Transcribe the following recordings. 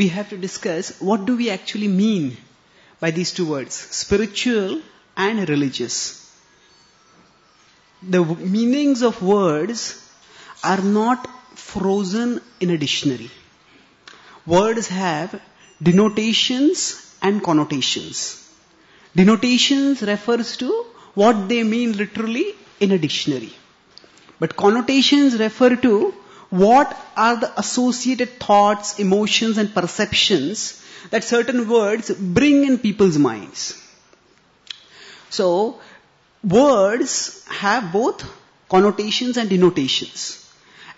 we have to discuss what do we actually mean by these two words, spiritual and religious. The meanings of words are not frozen in a dictionary. Words have denotations and connotations. Denotations refers to what they mean literally in a dictionary. But connotations refer to what are the associated thoughts, emotions and perceptions that certain words bring in people's minds. So, words have both connotations and denotations.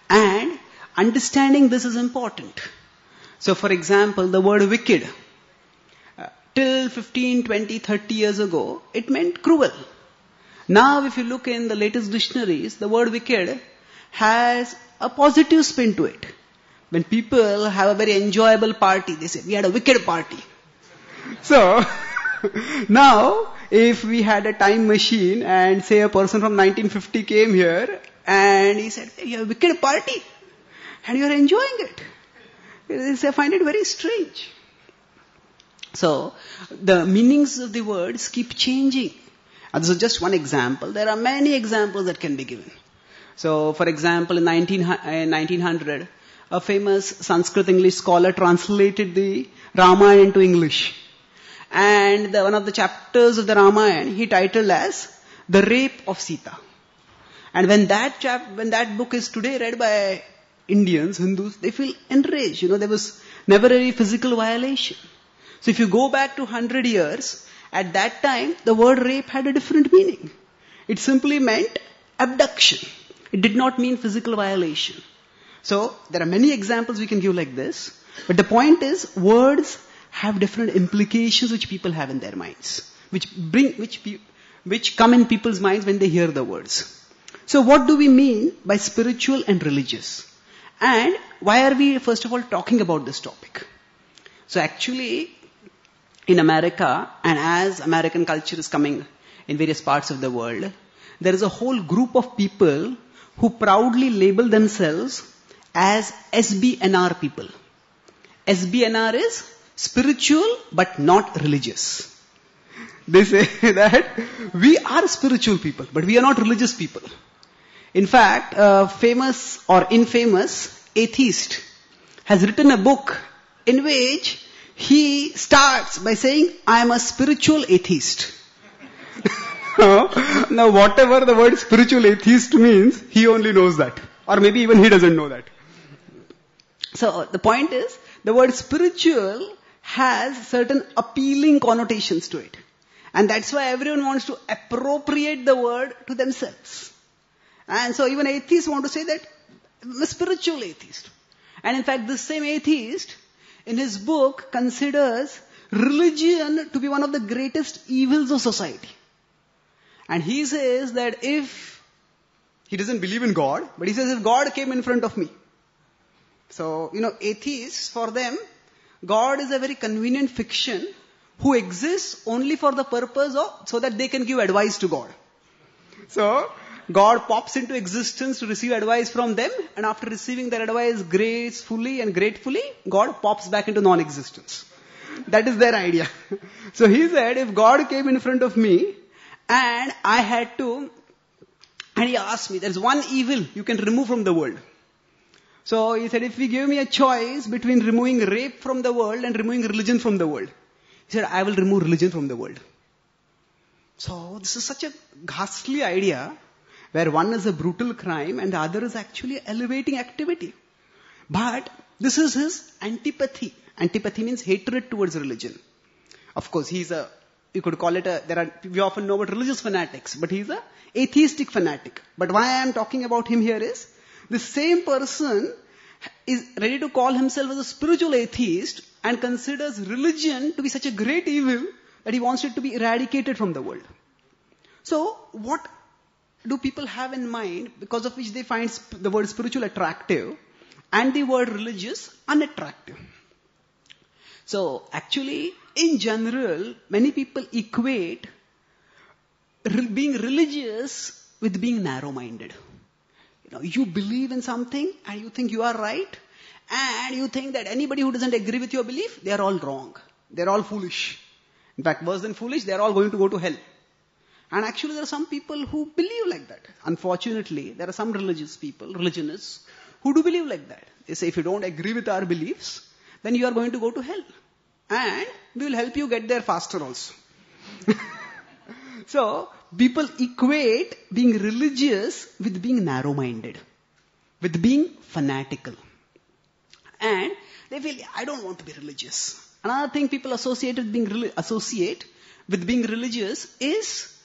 And understanding this is important. So, for example, the word wicked, uh, till 15, 20, 30 years ago, it meant cruel. Now, if you look in the latest dictionaries, the word wicked has a positive spin to it. When people have a very enjoyable party, they say, we had a wicked party. So, now, if we had a time machine and say a person from 1950 came here and he said, you have a wicked party and you are enjoying it. I find it very strange. So, the meanings of the words keep changing. And this is just one example. There are many examples that can be given. So, for example, in 19, uh, 1900, a famous Sanskrit English scholar translated the Ramayana into English. And the, one of the chapters of the Ramayana he titled as The Rape of Sita. And when that chap, when that book is today read by Indians, Hindus, they feel enraged. You know, there was never any physical violation. So if you go back to 100 years, at that time, the word rape had a different meaning. It simply meant abduction. It did not mean physical violation. So, there are many examples we can give like this. But the point is, words have different implications which people have in their minds. Which bring, which, which come in people's minds when they hear the words. So what do we mean by spiritual and religious? And why are we first of all talking about this topic? So actually, in America, and as American culture is coming in various parts of the world, there is a whole group of people who proudly label themselves as SBNR people. SBNR is spiritual but not religious. They say that we are spiritual people, but we are not religious people. In fact, a famous or infamous atheist has written a book in which he starts by saying, I am a spiritual atheist. now, whatever the word spiritual atheist means, he only knows that. Or maybe even he doesn't know that. So, the point is, the word spiritual has certain appealing connotations to it. And that's why everyone wants to appropriate the word to themselves. And so even atheists want to say that I'm a spiritual atheist. And in fact, this same atheist, in his book, considers religion to be one of the greatest evils of society. And he says that if he doesn't believe in God, but he says if God came in front of me. So, you know, atheists, for them, God is a very convenient fiction who exists only for the purpose of, so that they can give advice to God. So, God pops into existence to receive advice from them, and after receiving their advice gracefully and gratefully, God pops back into non-existence. That is their idea. So he said, if God came in front of me, and I had to, and he asked me, there's one evil you can remove from the world. So he said, if you give me a choice between removing rape from the world and removing religion from the world, he said, I will remove religion from the world. So this is such a ghastly idea where one is a brutal crime and the other is actually elevating activity. But this is his antipathy. Antipathy means hatred towards religion. Of course, he's a, you could call it a, there are, we often know about religious fanatics, but he's a atheistic fanatic. But why I am talking about him here is, the same person is ready to call himself as a spiritual atheist and considers religion to be such a great evil that he wants it to be eradicated from the world. So, what do people have in mind because of which they find the word spiritual attractive and the word religious unattractive? So, actually, in general, many people equate being religious with being narrow-minded. You know, you believe in something and you think you are right, and you think that anybody who doesn't agree with your belief, they are all wrong. They're all foolish. In fact, worse than foolish, they're all going to go to hell. And actually there are some people who believe like that. Unfortunately, there are some religious people, religionists, who do believe like that. They say if you don't agree with our beliefs, then you are going to go to hell. And we will help you get there faster also. so, people equate being religious with being narrow-minded, with being fanatical. And they feel, I don't want to be religious. Another thing people associate with being, associate with being religious is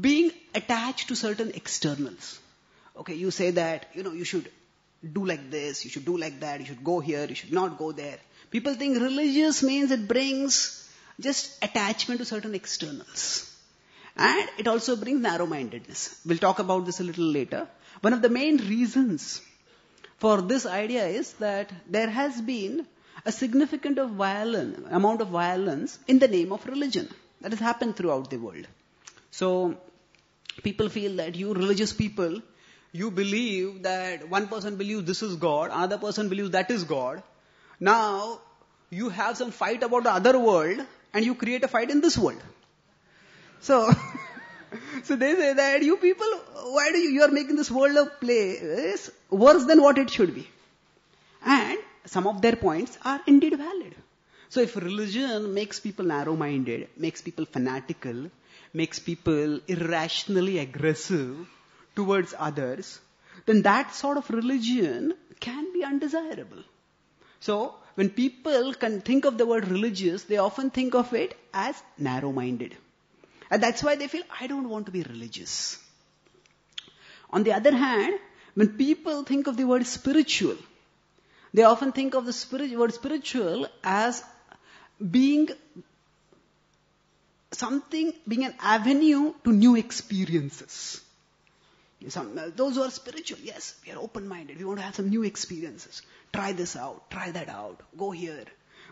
being attached to certain externals. Okay, you say that, you know, you should do like this, you should do like that, you should go here, you should not go there. People think religious means it brings just attachment to certain externals. And it also brings narrow-mindedness. We'll talk about this a little later. One of the main reasons for this idea is that there has been a significant of violence, amount of violence in the name of religion. That has happened throughout the world. So, people feel that you religious people, you believe that one person believes this is God, another person believes that is God. Now, you have some fight about the other world, and you create a fight in this world. So, so they say that you people, why do you, you are making this world of play worse than what it should be. And some of their points are indeed valid. So if religion makes people narrow-minded, makes people fanatical, makes people irrationally aggressive towards others, then that sort of religion can be undesirable. So, when people can think of the word religious, they often think of it as narrow-minded. And that's why they feel, I don't want to be religious. On the other hand, when people think of the word spiritual, they often think of the spirit, word spiritual as being something being an avenue to new experiences. Some, uh, those who are spiritual, yes, we are open-minded. We want to have some new experiences. Try this out, try that out, go here,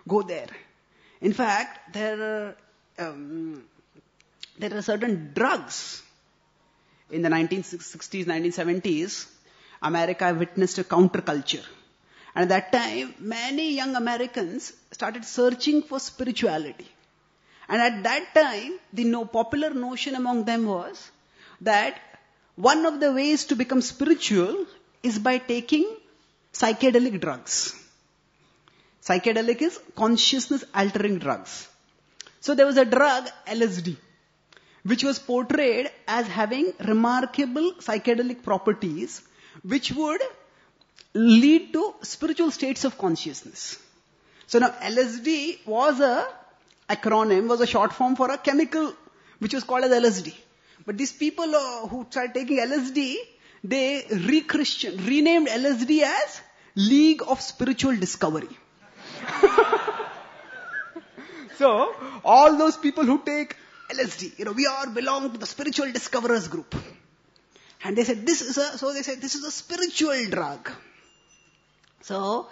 go there. In fact, there are, um, there are certain drugs in the 1960s, 1970s. America witnessed a counterculture. And at that time, many young Americans started searching for spirituality. And at that time, the no, popular notion among them was that one of the ways to become spiritual is by taking psychedelic drugs. Psychedelic is consciousness altering drugs. So there was a drug, LSD, which was portrayed as having remarkable psychedelic properties, which would lead to spiritual states of consciousness. So now LSD was a acronym was a short form for a chemical which was called as LSD. But these people uh, who started taking LSD, they re-Christian, renamed LSD as League of Spiritual Discovery. so, all those people who take LSD, you know, we all belong to the spiritual discoverers group. And they said, this is a, so they said, this is a spiritual drug. So,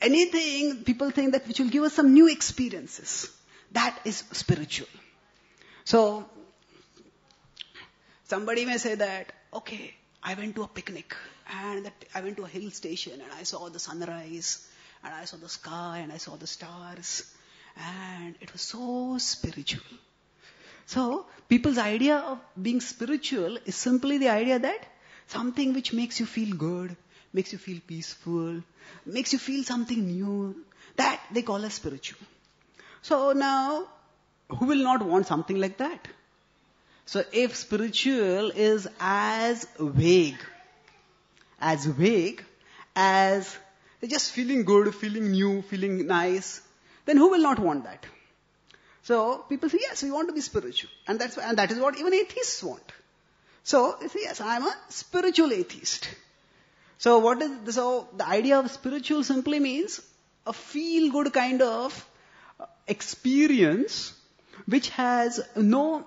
anything, people think that which will give us some new experiences. That is spiritual. So, somebody may say that, okay, I went to a picnic and that I went to a hill station and I saw the sunrise and I saw the sky and I saw the stars and it was so spiritual. So, people's idea of being spiritual is simply the idea that something which makes you feel good, makes you feel peaceful, makes you feel something new, that they call as spiritual. So now, who will not want something like that? So if spiritual is as vague, as vague as just feeling good, feeling new, feeling nice, then who will not want that? So people say, yes, we want to be spiritual. And that's, and that is what even atheists want. So they say, yes, I'm a spiritual atheist. So what is, so the idea of spiritual simply means a feel good kind of experience which has no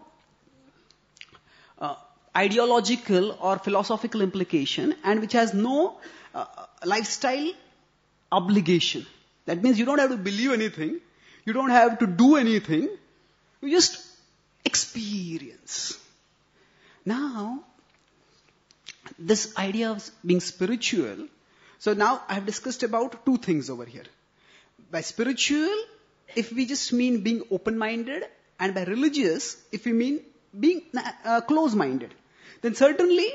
ideological or philosophical implication and which has no uh, lifestyle obligation. That means you don't have to believe anything, you don't have to do anything, you just experience. Now, this idea of being spiritual, So now I have discussed about two things over here. By spiritual, if we just mean being open-minded, and by religious, if we mean being uh, close-minded, then certainly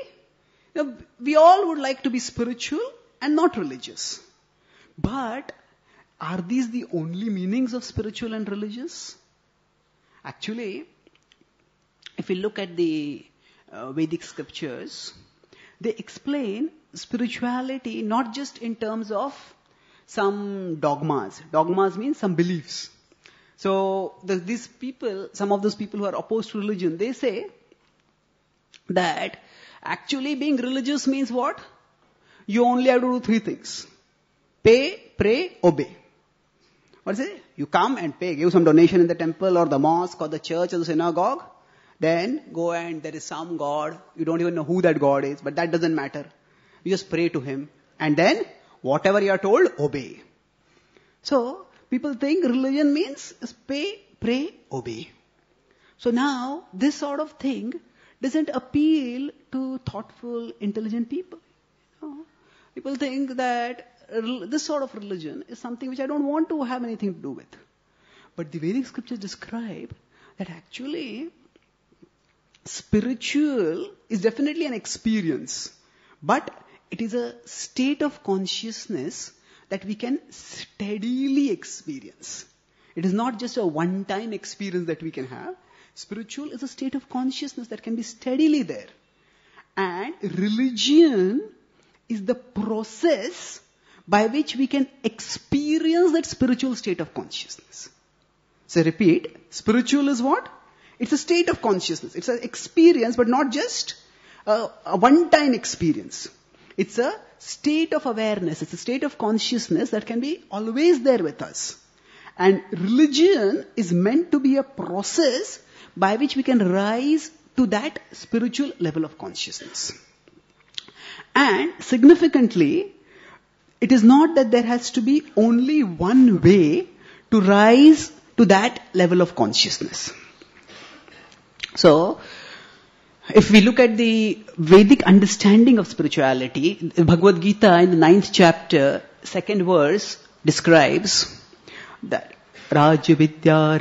you know, we all would like to be spiritual and not religious. But are these the only meanings of spiritual and religious? Actually, if we look at the uh, Vedic scriptures, they explain spirituality not just in terms of some dogmas. Dogmas means some beliefs. So the, these people, some of those people who are opposed to religion, they say that actually being religious means what? You only have to do three things. Pay, pray, obey. What is it? You come and pay, give some donation in the temple or the mosque or the church or the synagogue. Then go and there is some God. You don't even know who that God is, but that doesn't matter. You just pray to Him. And then, whatever you are told, obey. So, people think religion means pay, pray, obey. So now, this sort of thing doesn't appeal to thoughtful, intelligent people. You know? People think that this sort of religion is something which I don't want to have anything to do with. But the Vedic scriptures describe that actually spiritual is definitely an experience, but it is a state of consciousness that we can steadily experience. It is not just a one time experience that we can have. Spiritual is a state of consciousness that can be steadily there. And religion is the process by which we can experience that spiritual state of consciousness. So repeat, spiritual is what? It's a state of consciousness. It's an experience, but not just a, a one-time experience. It's a state of awareness. It's a state of consciousness that can be always there with us. And religion is meant to be a process by which we can rise to that spiritual level of consciousness. And significantly, it is not that there has to be only one way to rise to that level of consciousness. So, if we look at the Vedic understanding of spirituality, Bhagavad Gita in the ninth chapter, second verse describes that Raj Vidya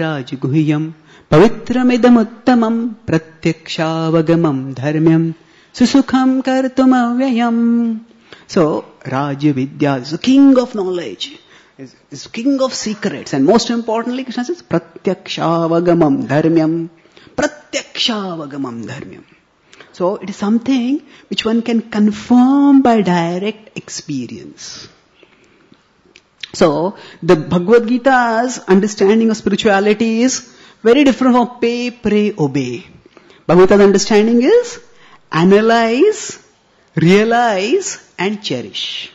Pratyakshawagamam Dharmyam Susukham Kartumavyayam So, Raj Vidya is the king of knowledge, is, is king of secrets, and most importantly, Krishna says Pratyakshawagamam Dharmyam Pratyakshawagamam Dharmyam. So it is something which one can confirm by direct experience. So the Bhagavad Gita's understanding of spirituality is very different from pay, pray, obey. Bhagavad Gita's understanding is analyze, realize and cherish.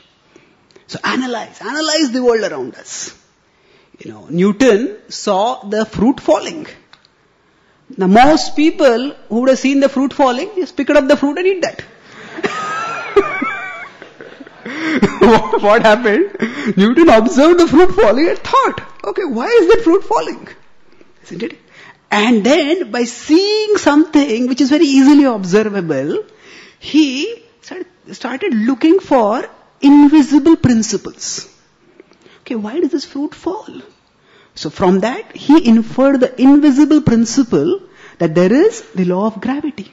So analyze, analyze the world around us. You know, Newton saw the fruit falling. Now most people who would have seen the fruit falling, just pick up the fruit and eat that. what, what happened? Newton observed the fruit falling and thought, okay, why is that fruit falling? Isn't it? And then by seeing something which is very easily observable, he started, looking for invisible principles. Okay, why does this fruit fall? So from that, he inferred the invisible principle that there is the law of gravity.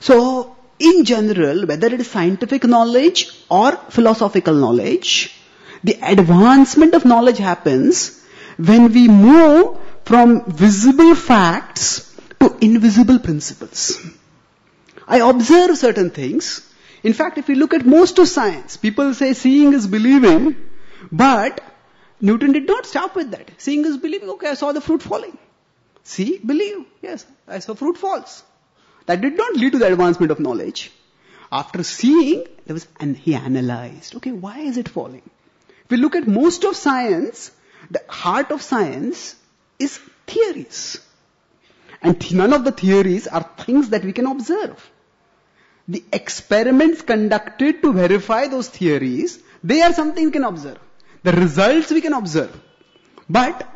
So, in general, whether it is scientific knowledge or philosophical knowledge, the advancement of knowledge happens when we move from visible facts to invisible principles. I observe certain things. In fact, if we look at most of science, people say seeing is believing, but Newton did not stop with that. Seeing is believing. Okay, I saw the fruit falling. See, believe. Yes, I saw fruit falls. That did not lead to the advancement of knowledge. After seeing, there was, and he analyzed. Okay, why is it falling? If we look at most of science, the heart of science is theories. And none of the theories are things that we can observe. The experiments conducted to verify those theories, they are something we can observe. The results we can observe. But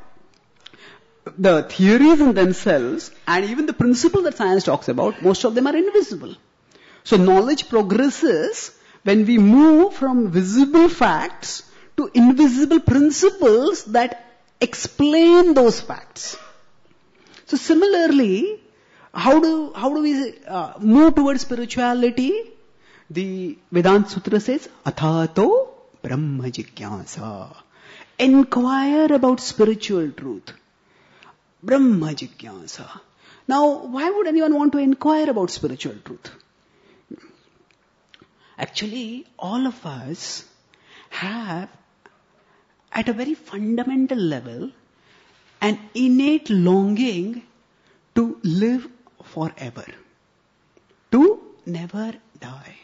the theories in themselves and even the principles that science talks about, most of them are invisible. So knowledge progresses when we move from visible facts to invisible principles that explain those facts. So similarly, how do, how do we uh, move towards spirituality? The Vedanta Sutra says, Athato Brahma Jigyasa. Inquire about spiritual truth. Brahma Jigyasa. Now, why would anyone want to inquire about spiritual truth? Actually, all of us have, at a very fundamental level, an innate longing to live forever, to never die.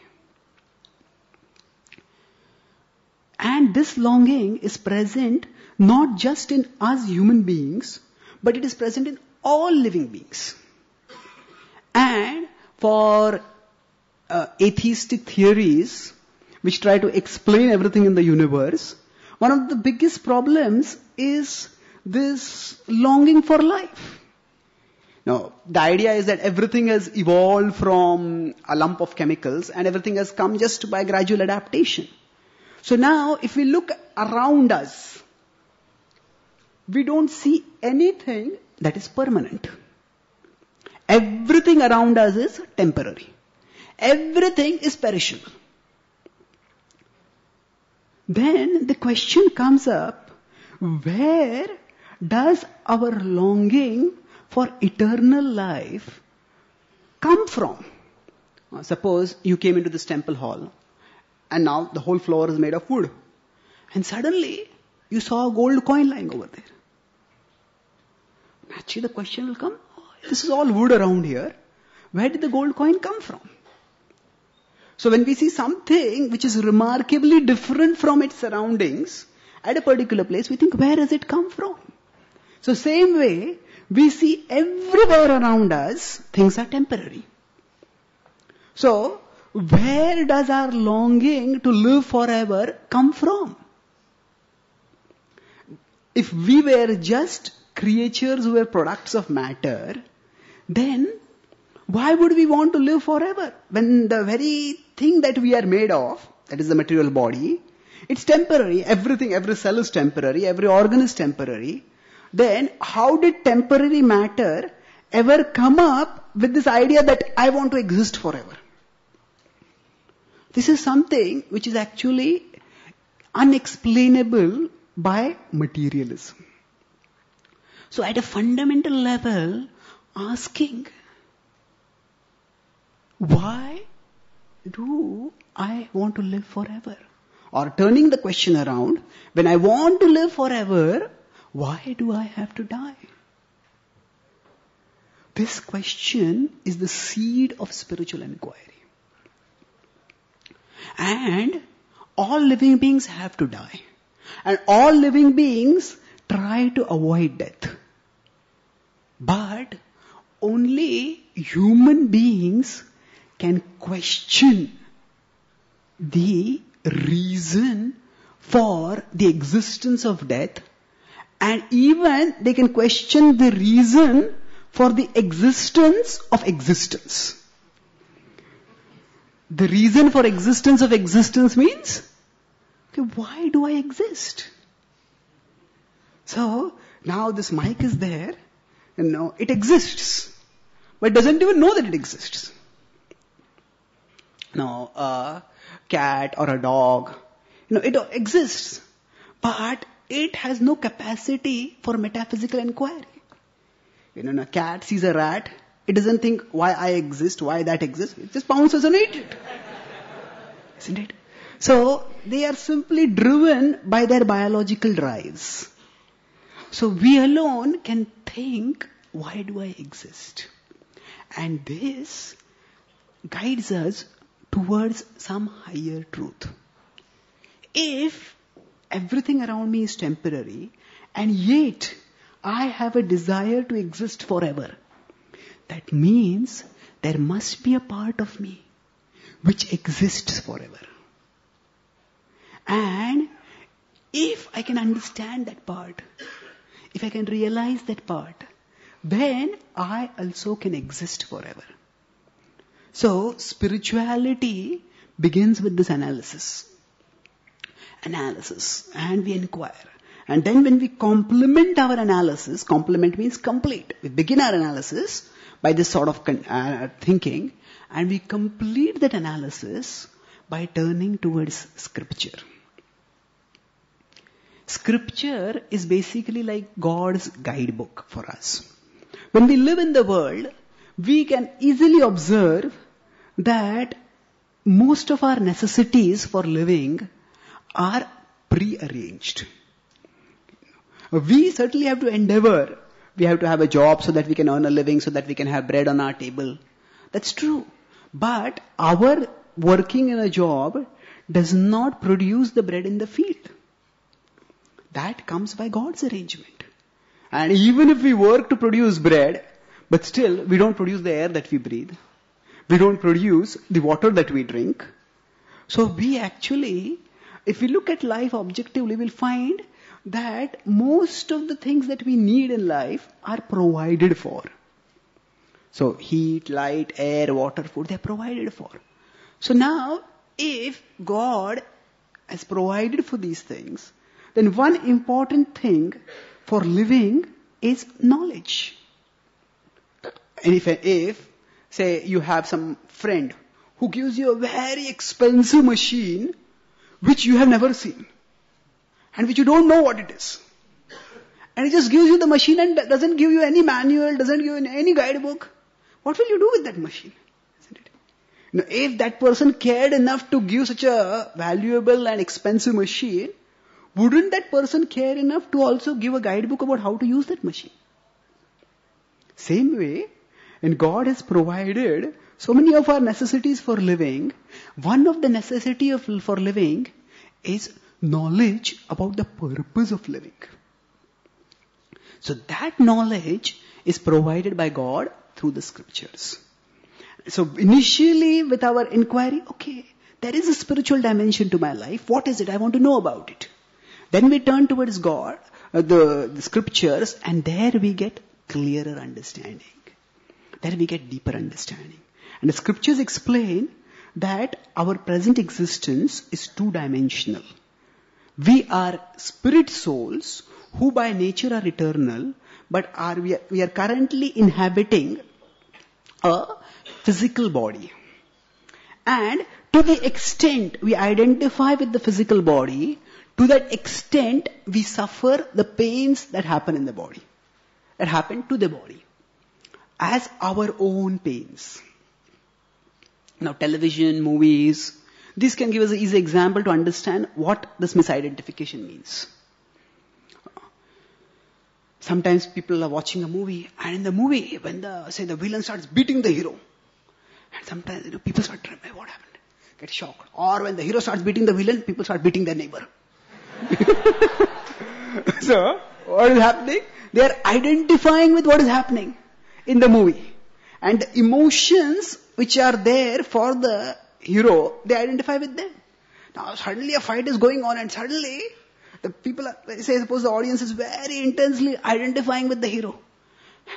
And this longing is present not just in us human beings, but it is present in all living beings. And for uh, atheistic theories, which try to explain everything in the universe, one of the biggest problems is this longing for life. Now, the idea is that everything has evolved from a lump of chemicals and everything has come just by gradual adaptation. So now, if we look around us, we don't see anything that is permanent. Everything around us is temporary. Everything is perishable. Then the question comes up, where does our longing for eternal life come from? Uh, suppose you came into this temple hall and now the whole floor is made of wood. And suddenly you saw a gold coin lying over there. Naturally the question will come, oh, this is all wood around here. Where did the gold coin come from? So when we see something which is remarkably different from its surroundings at a particular place, we think, where has it come from? So same way, we see everywhere around us, things are temporary. So, where does our longing to live forever come from? If we were just creatures who were products of matter, then why would we want to live forever? When the very thing that we are made of, that is the material body, it's temporary. Everything, every cell is temporary, every organ is temporary. Then how did temporary matter ever come up with this idea that I want to exist forever? This is something which is actually unexplainable by materialism. So at a fundamental level, asking, why do I want to live forever? Or turning the question around, when I want to live forever, why do I have to die? This question is the seed of spiritual inquiry. And all living beings have to die. And all living beings try to avoid death. But only human beings can question the reason for the existence of death and even they can question the reason for the existence of existence. The reason for existence of existence means, okay, why do I exist? So, now this mic is there, and now it exists, but doesn't even know that it exists. Now, a cat or a dog, you know, it exists, but it has no capacity for metaphysical inquiry. You know, a cat sees a rat, it doesn't think why I exist, why that exists. It just pounces on it. Isn't it? So, they are simply driven by their biological drives. So we alone can think, why do I exist? And this guides us towards some higher truth. If everything around me is temporary and yet I have a desire to exist forever, that means there must be a part of me which exists forever. And if I can understand that part, if I can realize that part, then I also can exist forever. So, spirituality begins with this analysis. Analysis. And we inquire. And then when we complement our analysis, complement means complete. We begin our analysis by this sort of uh, thinking and we complete that analysis by turning towards scripture. Scripture is basically like God's guidebook for us. When we live in the world, we can easily observe that most of our necessities for living are prearranged. We certainly have to endeavor. We have to have a job so that we can earn a living, so that we can have bread on our table. That's true. But our working in a job does not produce the bread in the field. That comes by God's arrangement. And even if we work to produce bread, but still we don't produce the air that we breathe. We don't produce the water that we drink. So we actually, if we look at life objectively, we'll find that most of the things that we need in life are provided for. So heat, light, air, water, food, they're provided for. So now, if God has provided for these things, then one important thing for living is knowledge. And if, if, say, you have some friend who gives you a very expensive machine which you have never seen and which you don't know what it is. And he just gives you the machine and doesn't give you any manual, doesn't give you any guidebook. What will you do with that machine? Isn't it? Now, if that person cared enough to give such a valuable and expensive machine, wouldn't that person care enough to also give a guidebook about how to use that machine? Same way, and God has provided so many of our necessities for living. One of the necessity of, for living is knowledge about the purpose of living. So that knowledge is provided by God through the scriptures. So initially with our inquiry, okay, there is a spiritual dimension to my life. What is it? I want to know about it. Then we turn towards God, uh, the, the scriptures, and there we get clearer understanding. There we get deeper understanding. And the scriptures explain that our present existence is two dimensional. We are spirit souls who by nature are eternal, but are we, are, we are currently inhabiting a physical body. And to the extent we identify with the physical body, to that extent we suffer the pains that happen in the body, that happen to the body, as our own pains. Now television, movies, this can give us an easy example to understand what this misidentification means. Sometimes people are watching a movie, and in the movie, when the say the villain starts beating the hero, and sometimes you know, people start trembling, what happened? Get shocked. Or when the hero starts beating the villain, people start beating their neighbor. so, what is happening? They are identifying with what is happening in the movie. And the emotions which are there for the hero, they identify with them. Now suddenly a fight is going on and suddenly the people are, say suppose the audience is very intensely identifying with the hero.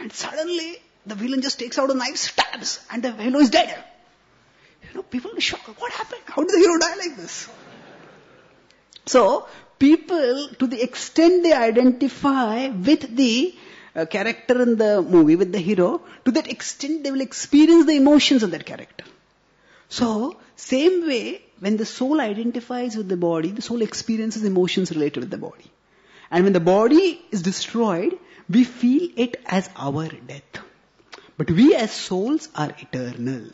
And suddenly the villain just takes out a knife, stabs, and the hero is dead. You know, people are shocked. What happened? How did the hero die like this? So, people, to the extent they identify with the character in the movie, with the hero, to that extent they will experience the emotions of that character. So, same way, when the soul identifies with the body, the soul experiences emotions related with the body. And when the body is destroyed, we feel it as our death. But we as souls are eternal.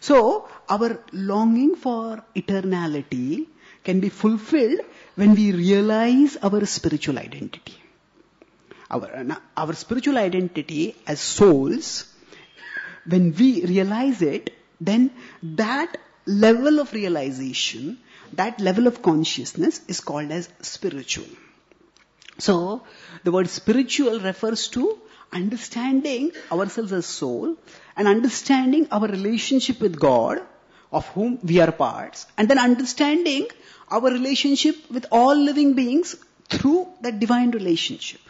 So, our longing for eternality can be fulfilled when we realize our spiritual identity. Our, uh, our spiritual identity as souls, when we realize it, then that level of realization, that level of consciousness is called as spiritual. So, the word spiritual refers to understanding ourselves as soul and understanding our relationship with God, of whom we are parts, and then understanding our relationship with all living beings through that divine relationship.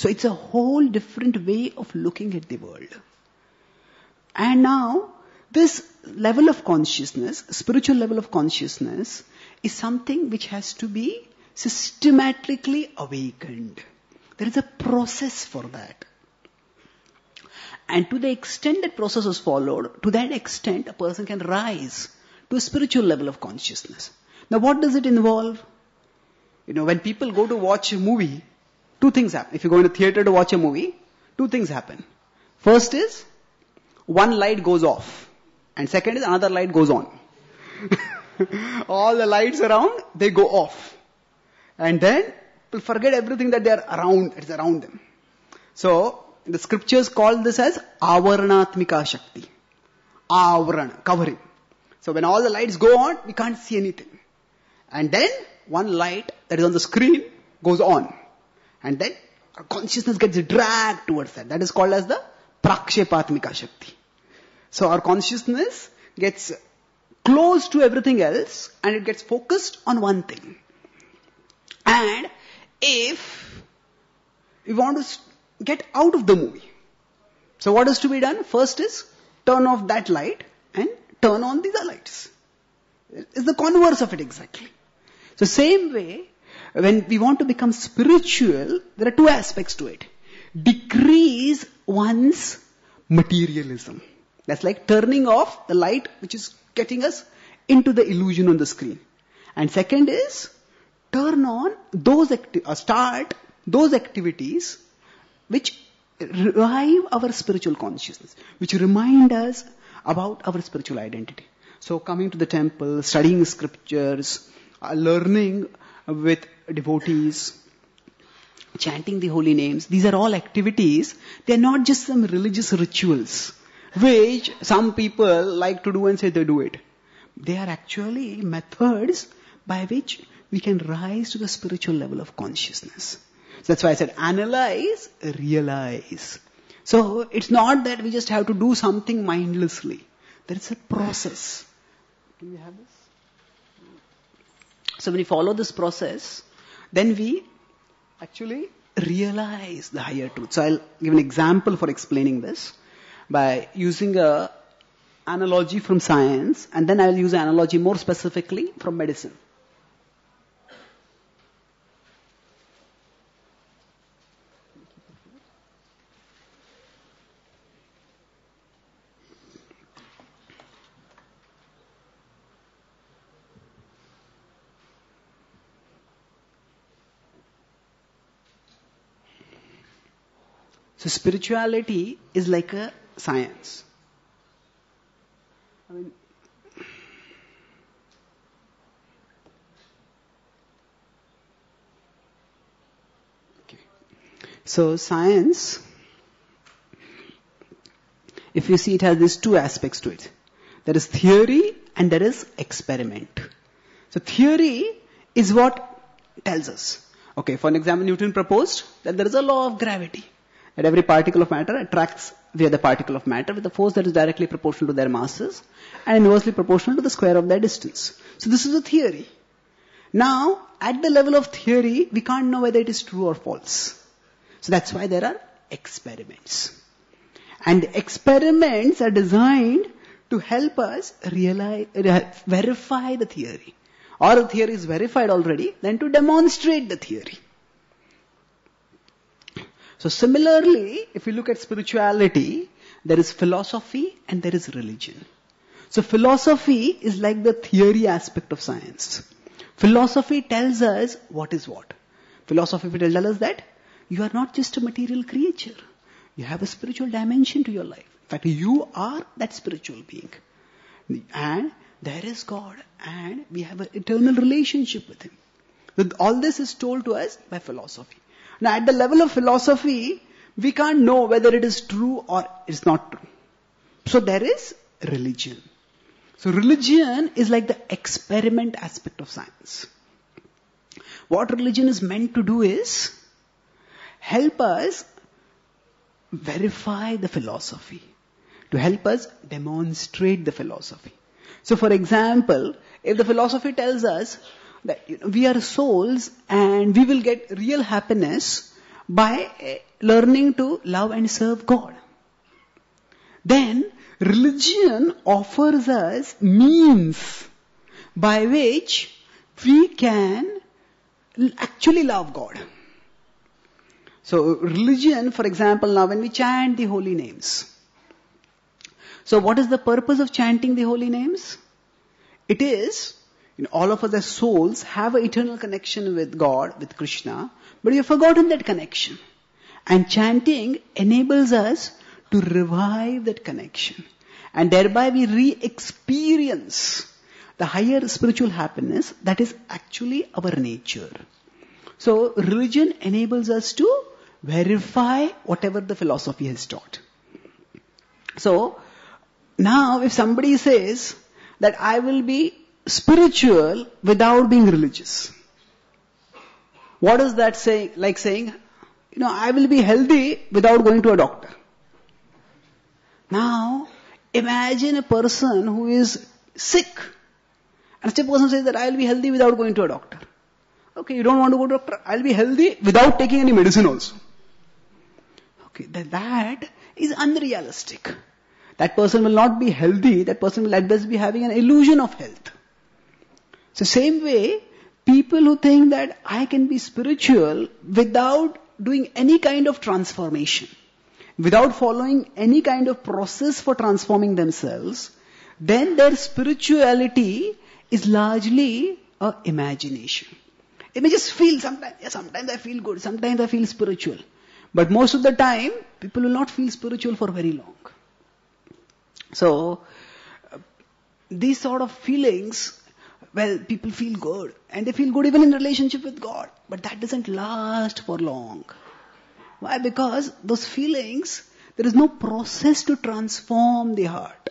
So it's a whole different way of looking at the world. And now, This level of consciousness, spiritual level of consciousness, is something which has to be systematically awakened. There is a process for that. And to the extent that process is followed, to that extent a person can rise to a spiritual level of consciousness. Now what does it involve? You know, when people go to watch a movie, two things happen. If you go in a theater to watch a movie, two things happen. First is, one light goes off. And second is another light goes on. All the lights around, they go off. And then, people forget everything that they are around, it's around them. So, the scriptures call this as avaranatmika shakti. Avarana, covering. So when all the lights go on, we can't see anything. And then one light that is on the screen goes on. And then our consciousness gets dragged towards that. That is called as the prakshepatmika shakti. So our consciousness gets close to everything else and it gets focused on one thing. And if we want to get out of the movie, so what is to be done? First is turn off that light and turn on these lights. It's the converse of it exactly. So same way, when we want to become spiritual, there are two aspects to it. Decrease one's materialism. That's like turning off the light which is getting us into the illusion on the screen. And second is turn on those acti- or start those activities which revive our spiritual consciousness, which remind us about our spiritual identity. So coming to the temple, studying scriptures, uh, learning with devotees, chanting the holy names, these are all activities. They are not just some religious rituals, which some people like to do and say they do it. They are actually methods by which we can rise to the spiritual level of consciousness. So that's why I said analyze, realize. So it's not that we just have to do something mindlessly. There is a process. Can we have this? So when we follow this process, then we actually realize the higher truth. So I'll give an example for explaining this by using a analogy from science and then I'll use an analogy more specifically from medicine. Spirituality is like a science. I mean, okay. So science, if you see it has these two aspects to it. There is theory and there is experiment. So theory is what tells us. Okay, for an example, Newton proposed that there is a law of gravity that every particle of matter attracts the other particle of matter with a force that is directly proportional to their masses and inversely proportional to the square of their distance. So this is a theory. Now, at the level of theory, we can't know whether it is true or false. So that's why there are experiments. And experiments are designed to help us realize, verify the theory. Or the theory is verified already, then to demonstrate the theory. So similarly, if you look at spirituality, there is philosophy and there is religion. So philosophy is like the theory aspect of science. Philosophy tells us what is what. Philosophy tells us that you are not just a material creature. You have a spiritual dimension to your life. In fact, you are that spiritual being. And there is God and we have an eternal relationship with Him. All this is told to us by philosophy. Now at the level of philosophy, we can't know whether it is true or it's not true. So there is religion. So religion is like the experiment aspect of science. What religion is meant to do is help us verify the philosophy, to help us demonstrate the philosophy. So for example, if the philosophy tells us that you know, we are souls and we will get real happiness by eh, learning to love and serve God. Then religion offers us means by which we can actually love God. So religion, for example, now when we chant the holy names. So what is the purpose of chanting the holy names? It is, you know, all of us as souls have an eternal connection with God, with Krishna, but we have forgotten that connection. And chanting enables us to revive that connection. And thereby we re-experience the higher spiritual happiness that is actually our nature. So religion enables us to verify whatever the philosophy has taught. So now if somebody says that I will be spiritual without being religious, what is that saying? Like saying, you know, I will be healthy without going to a doctor. Now, imagine a person who is sick. And such a person says that I will be healthy without going to a doctor. Okay, you don't want to go to a doctor. I'll be healthy without taking any medicine also. Okay, that, that is unrealistic. That person will not be healthy. That person will at best be having an illusion of health. So same way, people who think that I can be spiritual without doing any kind of transformation, without following any kind of process for transforming themselves, then their spirituality is largely a imagination. It may just feel sometimes, yeah, sometimes I feel good, sometimes I feel spiritual. But most of the time, people will not feel spiritual for very long. So, these sort of feelings, well, people feel good. And they feel good even in relationship with God. But that doesn't last for long. Why? Because those feelings, there is no process to transform the heart.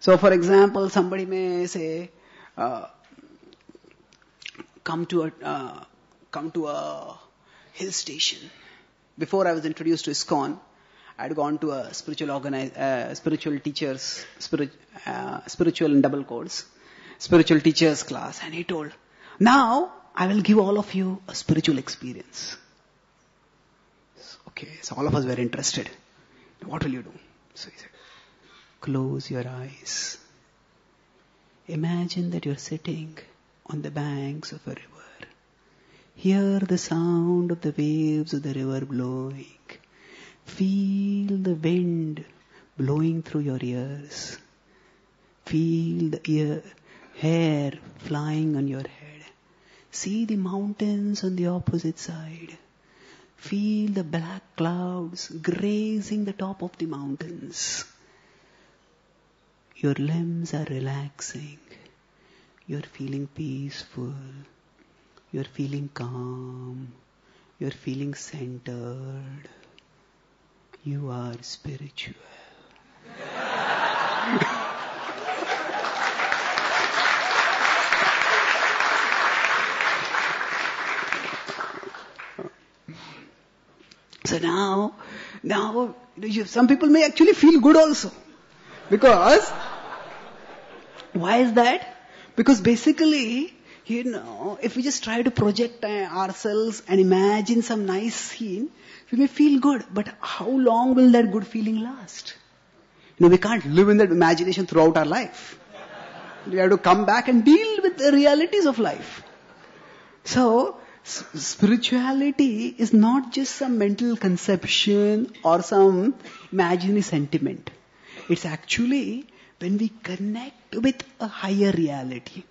So, for example, somebody may say, uh, come to a uh, come to a hill station. Before I was introduced to ISKCON, I'd gone to a spiritual organize, uh, spiritual teachers, spirit, uh, spiritual in double course, spiritual teachers class, and he told, now I will give all of you a spiritual experience. Okay, so all of us were interested. What will you do? So he said, close your eyes. Imagine that you're sitting on the banks of a river. Hear the sound of the waves of the river blowing. Feel the wind blowing through your ears. Feel the ear, hair flying on your head. See the mountains on the opposite side. Feel the black clouds grazing the top of the mountains. Your limbs are relaxing. You're feeling peaceful. You're feeling calm. You're feeling centered. You are spiritual. so now, now, some people may actually feel good also. Because, why is that? Because basically, you know, if we just try to project uh, ourselves and imagine some nice scene, we may feel good, but how long will that good feeling last? You know, we can't live in that imagination throughout our life. We have to come back and deal with the realities of life. So, spirituality is not just some mental conception or some imaginary sentiment. It's actually when we connect with a higher reality,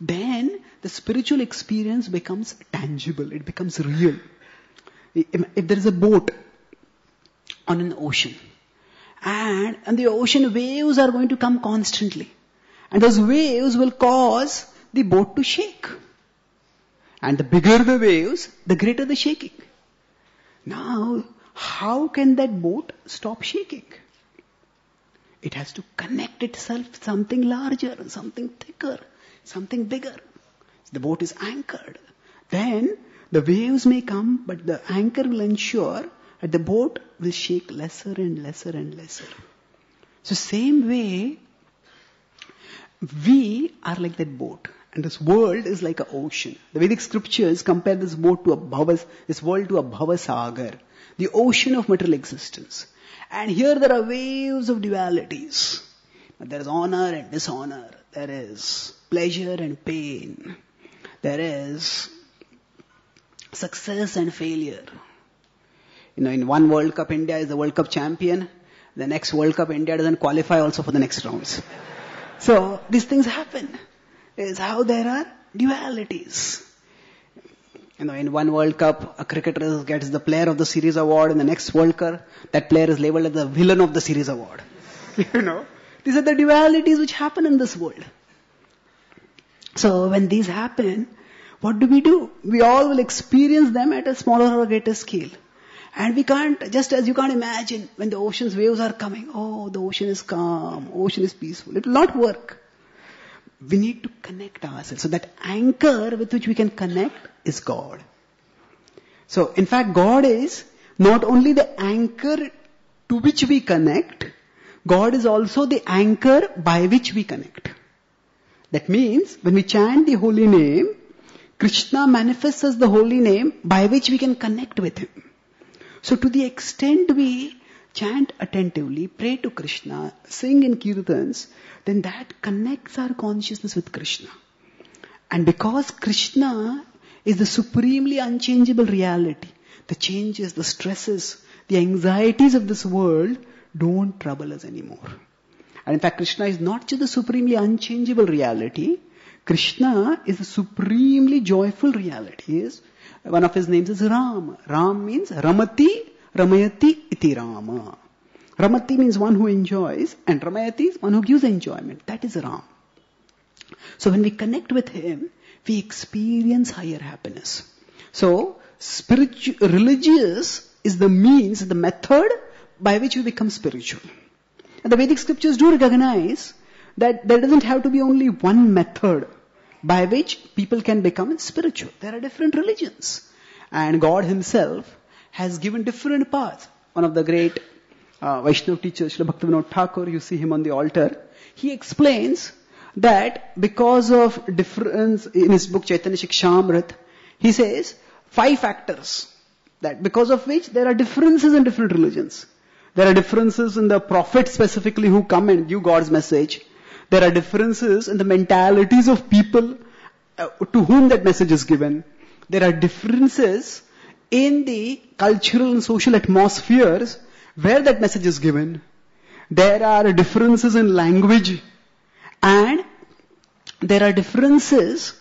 then the spiritual experience becomes tangible, it becomes real. If there is a boat on an ocean, and, and the ocean waves are going to come constantly, and those waves will cause the boat to shake. And the bigger the waves, the greater the shaking. Now, how can that boat stop shaking? It has to connect itself something larger, something thicker, something bigger. The boat is anchored. Then the waves may come, but the anchor will ensure that the boat will shake lesser and lesser and lesser. So same way, we are like that boat. And this world is like an ocean. The Vedic scriptures compare this boat to a bhava, this world to a bhava sagar, the ocean of material existence. And here there are waves of dualities. There is honor and dishonor. There is pleasure and pain. There is success and failure. You know, in one World Cup, India is the World Cup champion. The next World Cup, India doesn't qualify also for the next rounds. So, these things happen. Is how there are dualities. You know, in one World Cup, a cricketer gets the Player of the Series award. In the next World Cup, that player is labeled as the Villain of the Series award. you know, these are the dualities which happen in this world. So when these happen, what do we do? We all will experience them at a smaller or greater scale. And we can't, just as you can't imagine when the ocean's waves are coming, oh, the ocean is calm, ocean is peaceful. It will not work. We need to connect ourselves. So that anchor with which we can connect is God. So in fact, God is not only the anchor to which we connect, God is also the anchor by which we connect. That means when we chant the holy name, Krishna manifests as the holy name by which we can connect with Him. So to the extent we chant attentively, pray to Krishna, sing in kirtans, then that connects our consciousness with Krishna. And because Krishna is the supremely unchangeable reality, the changes, the stresses, the anxieties of this world don't trouble us anymore. And in fact, Krishna is not just the supremely unchangeable reality, Krishna is a supremely joyful reality. One of his names is Ram. Ram means Ramati, Ramayati iti Rama. Ramati means one who enjoys, and Ramayati is one who gives enjoyment. That is Ram. So when we connect with him, we experience higher happiness. So spiritual, religious is the means, the method by which we become spiritual. And the Vedic scriptures do recognize that there doesn't have to be only one method by which people can become spiritual. There are different religions. And God Himself has given different paths. One of the great uh, Vaishnava teachers, Srila Bhaktivinoda Thakur, you see him on the altar, he explains that because of difference in his book Chaitanya Shikshamrit, he says five factors that because of which there are differences in different religions. There are differences in the prophets specifically who come and give God's message. There are differences in the mentalities of people uh, to whom that message is given. There are differences in the cultural and social atmospheres where that message is given. There are differences in language and there are differences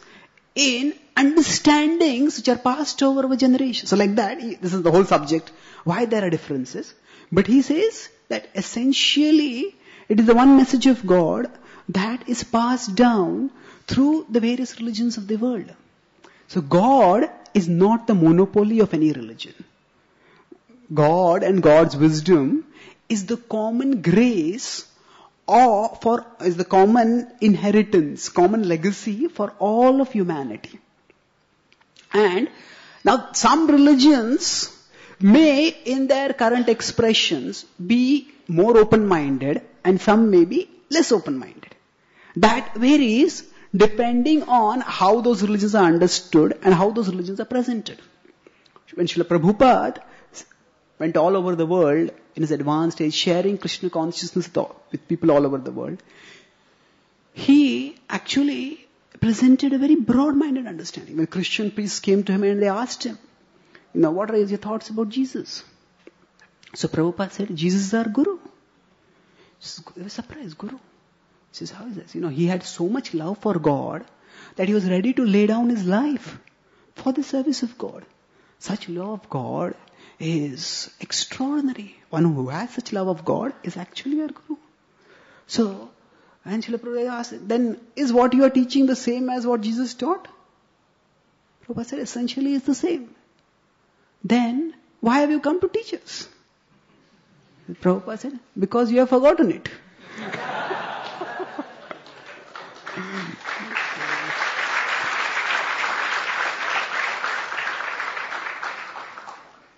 in understandings which are passed over over generations. So like that, this is the whole subject. Why there are differences. But he says that essentially it is the one message of God that is passed down through the various religions of the world. So God is not the monopoly of any religion. God and God's wisdom is the common grace or for is the common inheritance, common legacy for all of humanity. And now some religions may in their current expressions be more open-minded and some may be less open-minded. That varies depending on how those religions are understood and how those religions are presented. When Srila Prabhupada went all over the world in his advanced age sharing Krishna consciousness with people all over the world, he actually presented a very broad-minded understanding. When Christian priests came to him and they asked him, you know, what are your thoughts about Jesus? So Prabhupada said, Jesus is our Guru. They were surprised, Guru. He says, how is this? You know, he had so much love for God that he was ready to lay down his life for the service of God. Such love of God is extraordinary. One who has such love of God is actually our Guru. So, and Prabhupada asked, then is what you are teaching the same as what Jesus taught? Prabhupada said, essentially it's the same. Then, why have you come to teach us? Prabhupada said, because you have forgotten it.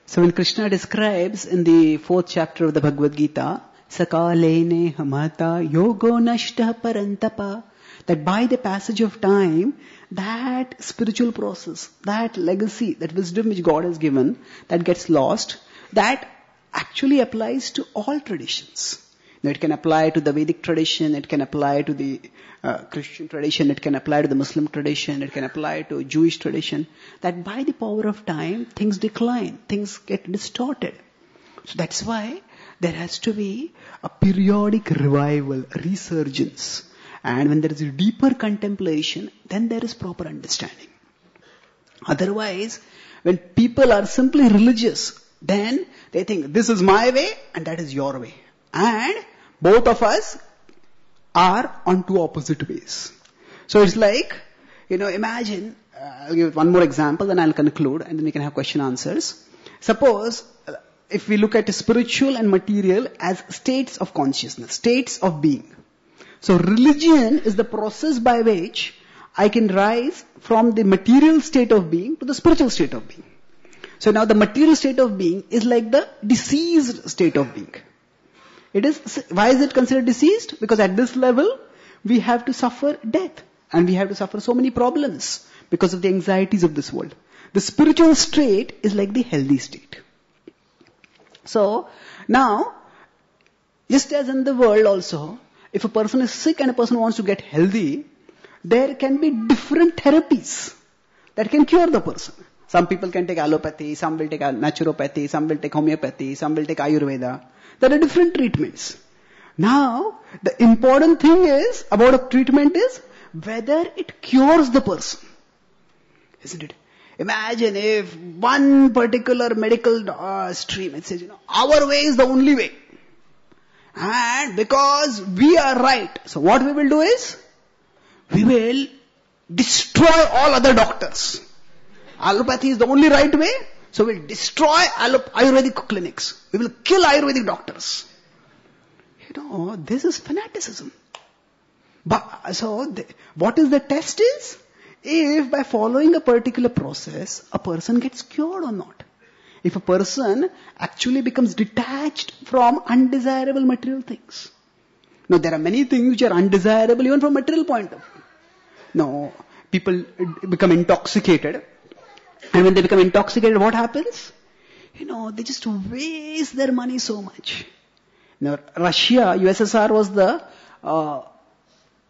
So when Krishna describes in the fourth chapter of the Bhagavad Gita, Sakalene Hamata Yogo Nashta Parantapa, that by the passage of time, that spiritual process, that legacy, that wisdom which God has given, that gets lost, that actually applies to all traditions. Now, it can apply to the Vedic tradition, it can apply to the uh, Christian tradition, it can apply to the Muslim tradition, it can apply to Jewish tradition, that by the power of time, things decline, things get distorted. So that's why there has to be a periodic revival, resurgence. And when there is a deeper contemplation, then there is proper understanding. Otherwise, when people are simply religious, then they think this is my way and that is your way. And both of us are on two opposite ways. So it's like, you know, imagine, uh, I'll give one more example, then I'll conclude, and then we can have question answers. Suppose, uh, if we look at spiritual and material as states of consciousness, states of being. So religion is the process by which I can rise from the material state of being to the spiritual state of being. So now the material state of being is like the diseased state of being. It is, why is it considered deceased? Because at this level, we have to suffer death. And we have to suffer so many problems because of the anxieties of this world. The spiritual state is like the healthy state. So, now, just as in the world also, if a person is sick and a person wants to get healthy, there can be different therapies that can cure the person. Some people can take allopathy, some will take naturopathy, some will take homeopathy, some will take ayurveda. There are different treatments. Now, the important thing is, about a treatment is, whether it cures the person. Isn't it? Imagine if one particular medical uh, stream, it says, you know, our way is the only way. And because we are right, so what we will do is, we will destroy all other doctors. Allopathy is the only right way, so we'll destroy Ayurvedic clinics. We will kill Ayurvedic doctors. You know, this is fanaticism. But, so, the, what is the test is? If by following a particular process, a person gets cured or not. If a person actually becomes detached from undesirable material things. Now there are many things which are undesirable even from material point of view. Now people become intoxicated and when they become intoxicated, what happens? You know, they just waste their money so much. Now, Russia, USSR was the, uh,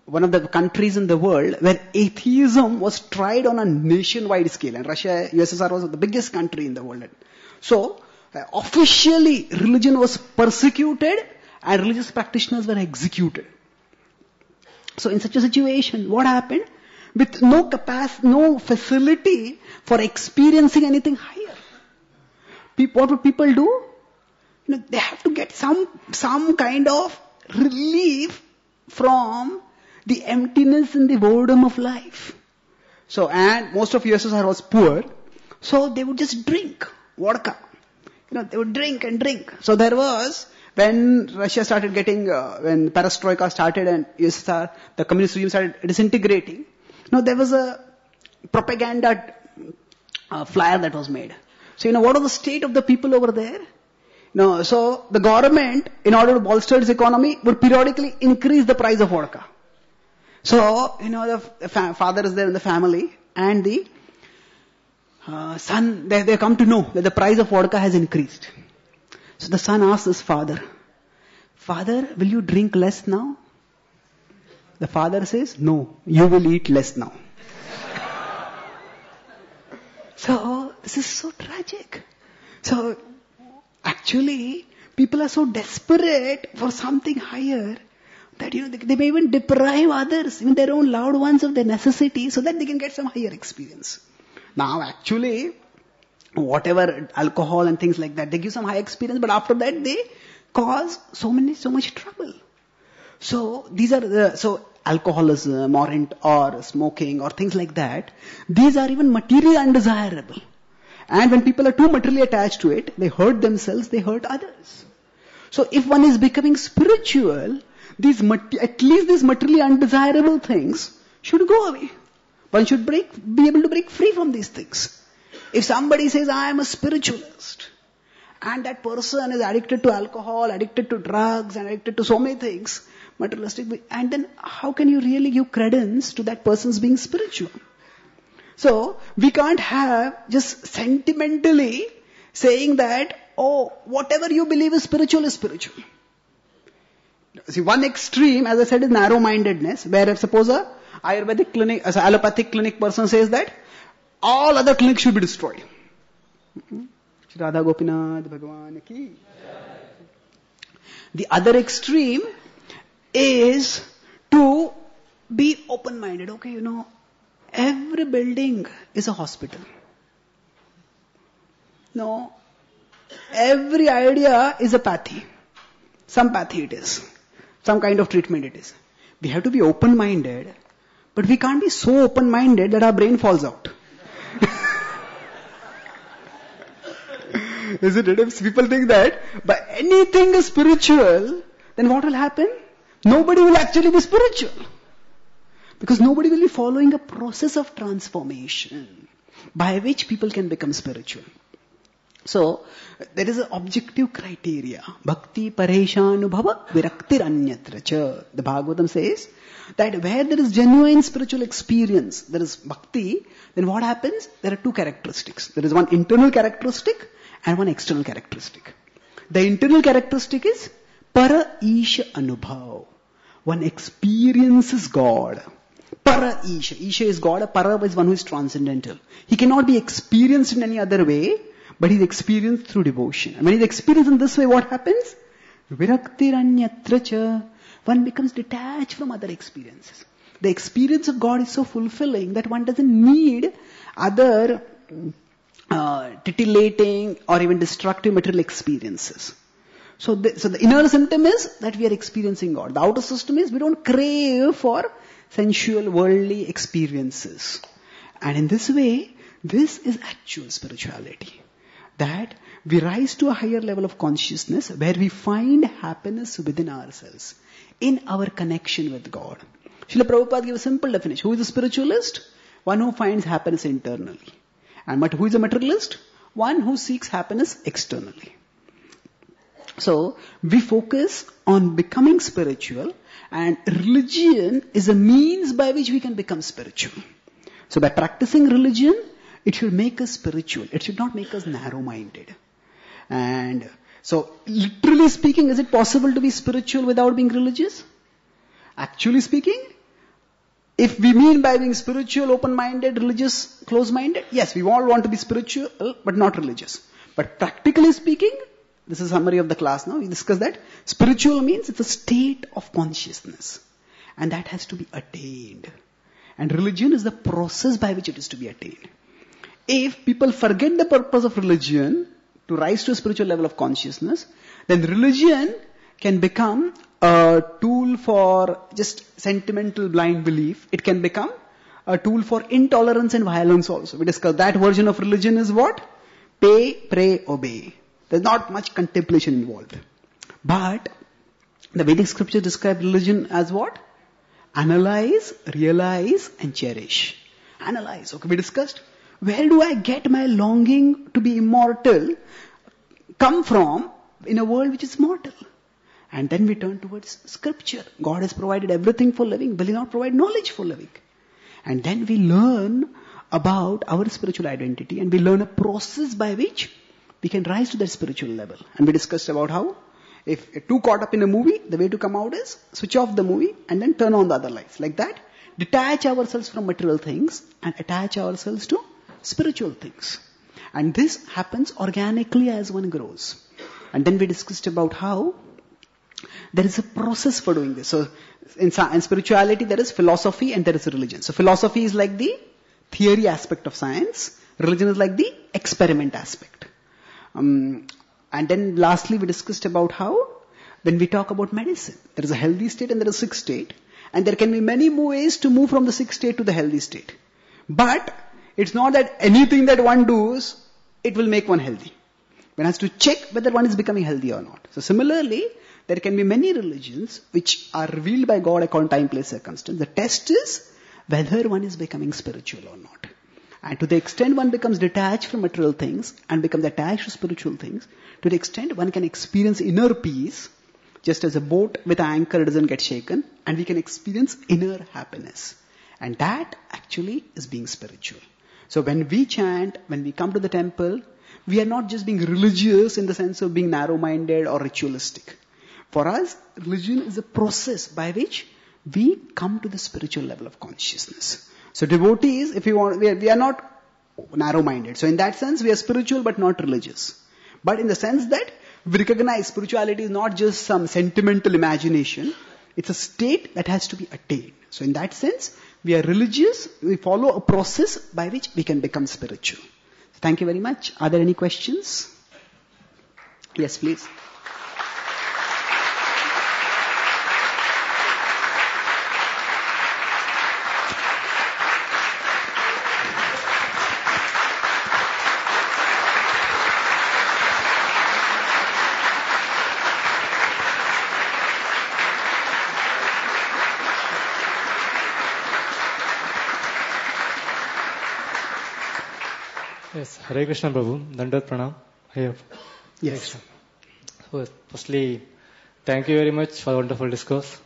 one of the countries in the world where atheism was tried on a nationwide scale. And Russia, USSR was the biggest country in the world. So, uh, officially, religion was persecuted and religious practitioners were executed. So in such a situation, what happened? With no capacity, no facility for experiencing anything higher. What would people do? You know, they have to get some, some kind of relief from the emptiness and the boredom of life. So, and most of USSR was poor, so they would just drink vodka. You know, they would drink and drink. So there was, when Russia started getting, uh, when perestroika started and USSR, the communist regime started disintegrating, now there was a propaganda uh, flyer that was made. So, you know, what was the state of the people over there? No, so the government, in order to bolster its economy, would periodically increase the price of vodka. So, you know, the fa- father is there in the family, and the uh, son, they, they come to know that the price of vodka has increased. So the son asks his father, Father, will you drink less now? The father says, No, you will eat less now. So, this is so tragic. So, actually, people are so desperate for something higher that, you know, they, they, may even deprive others, even their own loved ones of their necessity so that they can get some higher experience. Now, actually, whatever alcohol and things like that, they give some high experience, but after that they cause so many, so much trouble. So these are the, so alcoholism or, or smoking or things like that, these are even materially undesirable. And when people are too materially attached to it, they hurt themselves, they hurt others. So if one is becoming spiritual, these at least these materially undesirable things should go away. One should break, be able to break free from these things. If somebody says, I am a spiritualist, and that person is addicted to alcohol, addicted to drugs, and addicted to so many things, materialistic, and then how can you really give credence to that person's being spiritual? So, we can't have just sentimentally saying that oh, whatever you believe is spiritual is spiritual. See, one extreme, as I said, is narrow-mindedness, where suppose a Ayurvedic clinic, as allopathic clinic person says that all other clinics should be destroyed. Radha Gopinath ki. The other extreme is to be open-minded. Okay, you know, every building is a hospital. No, every idea is a pathy. Some pathy it is. Some kind of treatment it is. We have to be open-minded, but we can't be so open-minded that our brain falls out. Isn't it? If people think that by anything is spiritual, then what will happen? Nobody will actually be spiritual. Because nobody will be following a process of transformation by which people can become spiritual. So, there is an objective criteria. Bhakti pareshanubhava viraktir anyatra cha. The Bhagavatam says that where there is genuine spiritual experience, there is bhakti, then what happens? There are two characteristics. There is one internal characteristic and one external characteristic. The internal characteristic is para isha anubhav. One experiences God. Para Isha. Isha is God. Para is one who is transcendental. He cannot be experienced in any other way, but he's experienced through devotion. And when he's experienced in this way, what happens? Viraktiranyatracha. One becomes detached from other experiences. The experience of God is so fulfilling that one doesn't need other uh, titillating or even destructive material experiences. So the, so the inner symptom is that we are experiencing God. The outer system is we don't crave for sensual, worldly experiences. And in this way, this is actual spirituality. That we rise to a higher level of consciousness where we find happiness within ourselves, in our connection with God. Srila Prabhupada gave a simple definition. Who is a spiritualist? One who finds happiness internally. And but who is a materialist? One who seeks happiness externally. So, we focus on becoming spiritual and religion is a means by which we can become spiritual. So by practicing religion, it should make us spiritual. It should not make us narrow-minded. And so, literally speaking, is it possible to be spiritual without being religious? Actually speaking, if we mean by being spiritual, open-minded, religious, close-minded, yes, we all want to be spiritual, but not religious. But practically speaking, this is summary of the class now. We discussed that. Spiritual means it's a state of consciousness. And that has to be attained. And religion is the process by which it is to be attained. If people forget the purpose of religion to rise to a spiritual level of consciousness, then religion can become a tool for just sentimental blind belief. It can become a tool for intolerance and violence also. We discussed that version of religion is what? Pay, pray, obey. There's not much contemplation involved. But the Vedic scripture describe religion as what? Analyze, realize, and cherish. Analyze. Okay, we discussed. Where do I get my longing to be immortal come from in a world which is mortal? And then we turn towards scripture. God has provided everything for living. Will He not provide knowledge for living? And then we learn about our spiritual identity and we learn a process by which we can rise to that spiritual level. And we discussed about how if you're too caught up in a movie, the way to come out is switch off the movie and then turn on the other lights. Like that, detach ourselves from material things and attach ourselves to spiritual things. And this happens organically as one grows. And then we discussed about how there is a process for doing this. So in, in spirituality, there is philosophy and there is religion. So philosophy is like the theory aspect of science. Religion is like the experiment aspect. Um, and then lastly, we discussed about how when we talk about medicine, there is a healthy state and there is a sick state. And there can be many ways to move from the sick state to the healthy state. But it's not that anything that one does, it will make one healthy. One has to check whether one is becoming healthy or not. So similarly, there can be many religions which are revealed by God according to time, place, circumstance. The test is whether one is becoming spiritual or not. And to the extent one becomes detached from material things and becomes attached to spiritual things, to the extent one can experience inner peace, just as a boat with an anchor doesn't get shaken, and we can experience inner happiness. And that actually is being spiritual. So when we chant, when we come to the temple, we are not just being religious in the sense of being narrow-minded or ritualistic. For us, religion is a process by which we come to the spiritual level of consciousness. So devotees, if we want, we are, we are not narrow-minded. So in that sense, we are spiritual but not religious. But in the sense that we recognize spirituality is not just some sentimental imagination, it's a state that has to be attained. So in that sense, we are religious, we follow a process by which we can become spiritual. Thank you very much. Are there any questions? Yes, please. Yes, Hare Krishna Prabhu, Dandavat Pranam. Yes. So, firstly, thank you very much for the wonderful discourse.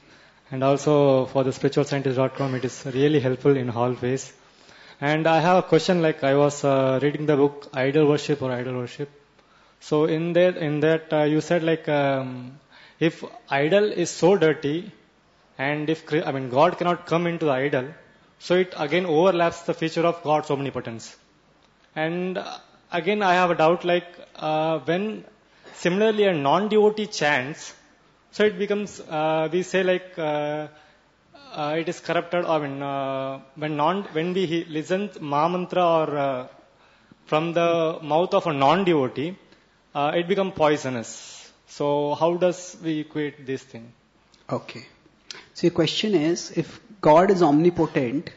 And also for the spiritualscientist.com, it is really helpful in all ways. And I have a question like I was uh, reading the book Idol Worship or Ideal Worship. So in that, in that uh, you said like um, if idol is so dirty and if, I mean, God cannot come into the idol, so it again overlaps the feature of God's omnipotence. And uh, again, I have a doubt like uh, when similarly a non-devotee chants, so it becomes, uh, we say like, uh, uh, it is corrupted, I mean, uh, when non, when we listen Mahamantra or uh, from the mouth of a non-devotee, uh, it becomes poisonous. So how does we equate this thing? Okay. So your question is, if God is omnipotent,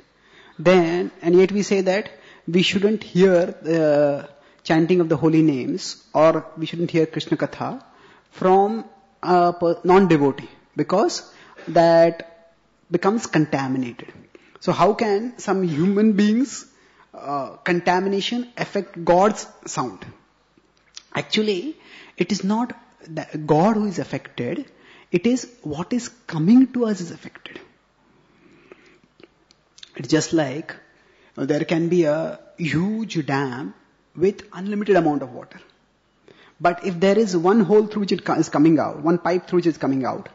then, and yet we say that we shouldn't hear the chanting of the holy names or we shouldn't hear Krishna Katha from a non-devotee because that becomes contaminated. So how can some human beings uh, contamination affect God's sound? Actually, it is not God who is affected, it is what is coming to us is affected. It's just like there can be a huge dam with unlimited amount of water. But if there is one hole through which it is coming out, one pipe through which it's coming out,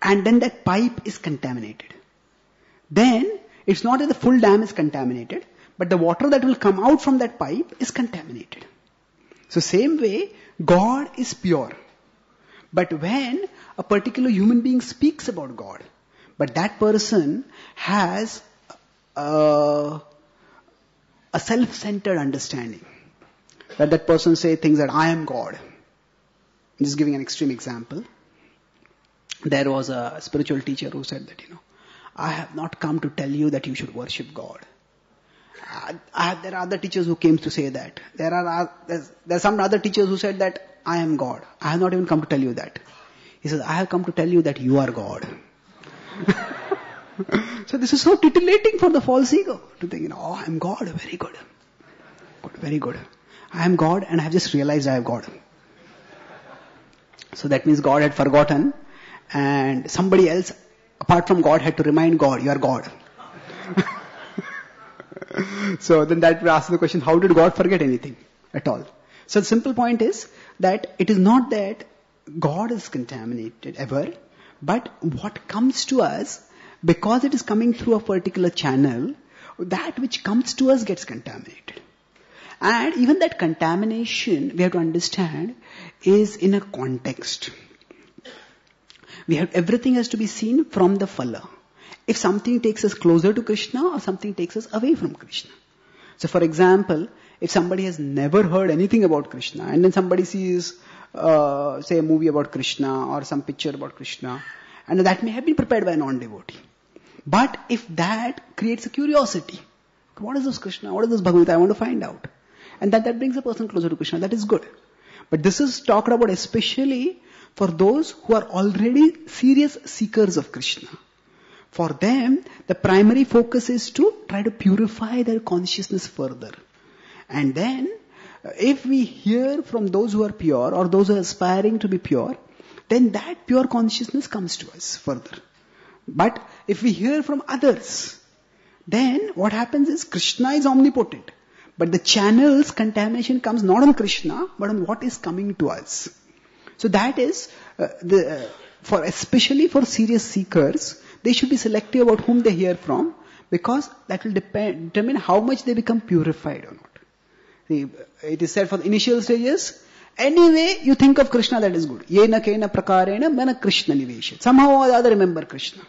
and then that pipe is contaminated, then it's not that the full dam is contaminated, but the water that will come out from that pipe is contaminated. So same way, God is pure. But when a particular human being speaks about God, but that person has uh, a self-centered understanding, that that person say things that I am God. I'm just giving an extreme example. There was a spiritual teacher who said that, you know, I have not come to tell you that you should worship God. I, I, there are other teachers who came to say that. There are uh, there's, there are some other teachers who said that I am God. I have not even come to tell you that. He says, I have come to tell you that you are God. so this is so titillating for the false ego to think, you know, oh, I'm God. Very good. Good, very good. I am God and I have just realized I am God. So that means God had forgotten and somebody else apart from God had to remind God, you are God. so then that will ask the question, how did God forget anything at all? So the simple point is that it is not that God is contaminated ever, but what comes to us, because it is coming through a particular channel, that which comes to us gets contaminated. And even that contamination, we have to understand, is in a context. We have, everything has to be seen from the phala. If something takes us closer to Krishna or something takes us away from Krishna. So for example, if somebody has never heard anything about Krishna and then somebody sees, uh, say a movie about Krishna or some picture about Krishna, and that may have been prepared by a non-devotee. But if that creates a curiosity, what is this Krishna? What is this Bhagavad I want to find out. And that, that brings a person closer to Krishna. That is good. But this is talked about especially for those who are already serious seekers of Krishna. For them, the primary focus is to try to purify their consciousness further. And then, uh, if we hear from those who are pure or those who are aspiring to be pure, then that pure consciousness comes to us further. But if we hear from others, then what happens is Krishna is omnipotent. But the channels contamination comes not on Krishna, but on what is coming to us. So that is uh, the uh, for especially for serious seekers, they should be selective about whom they hear from because that will depend, determine how much they become purified or not. See, it is said for the initial stages, anyway you think of Krishna that is good. Yena kena prakarena mana Krishna nivesha. Somehow or other remember Krishna.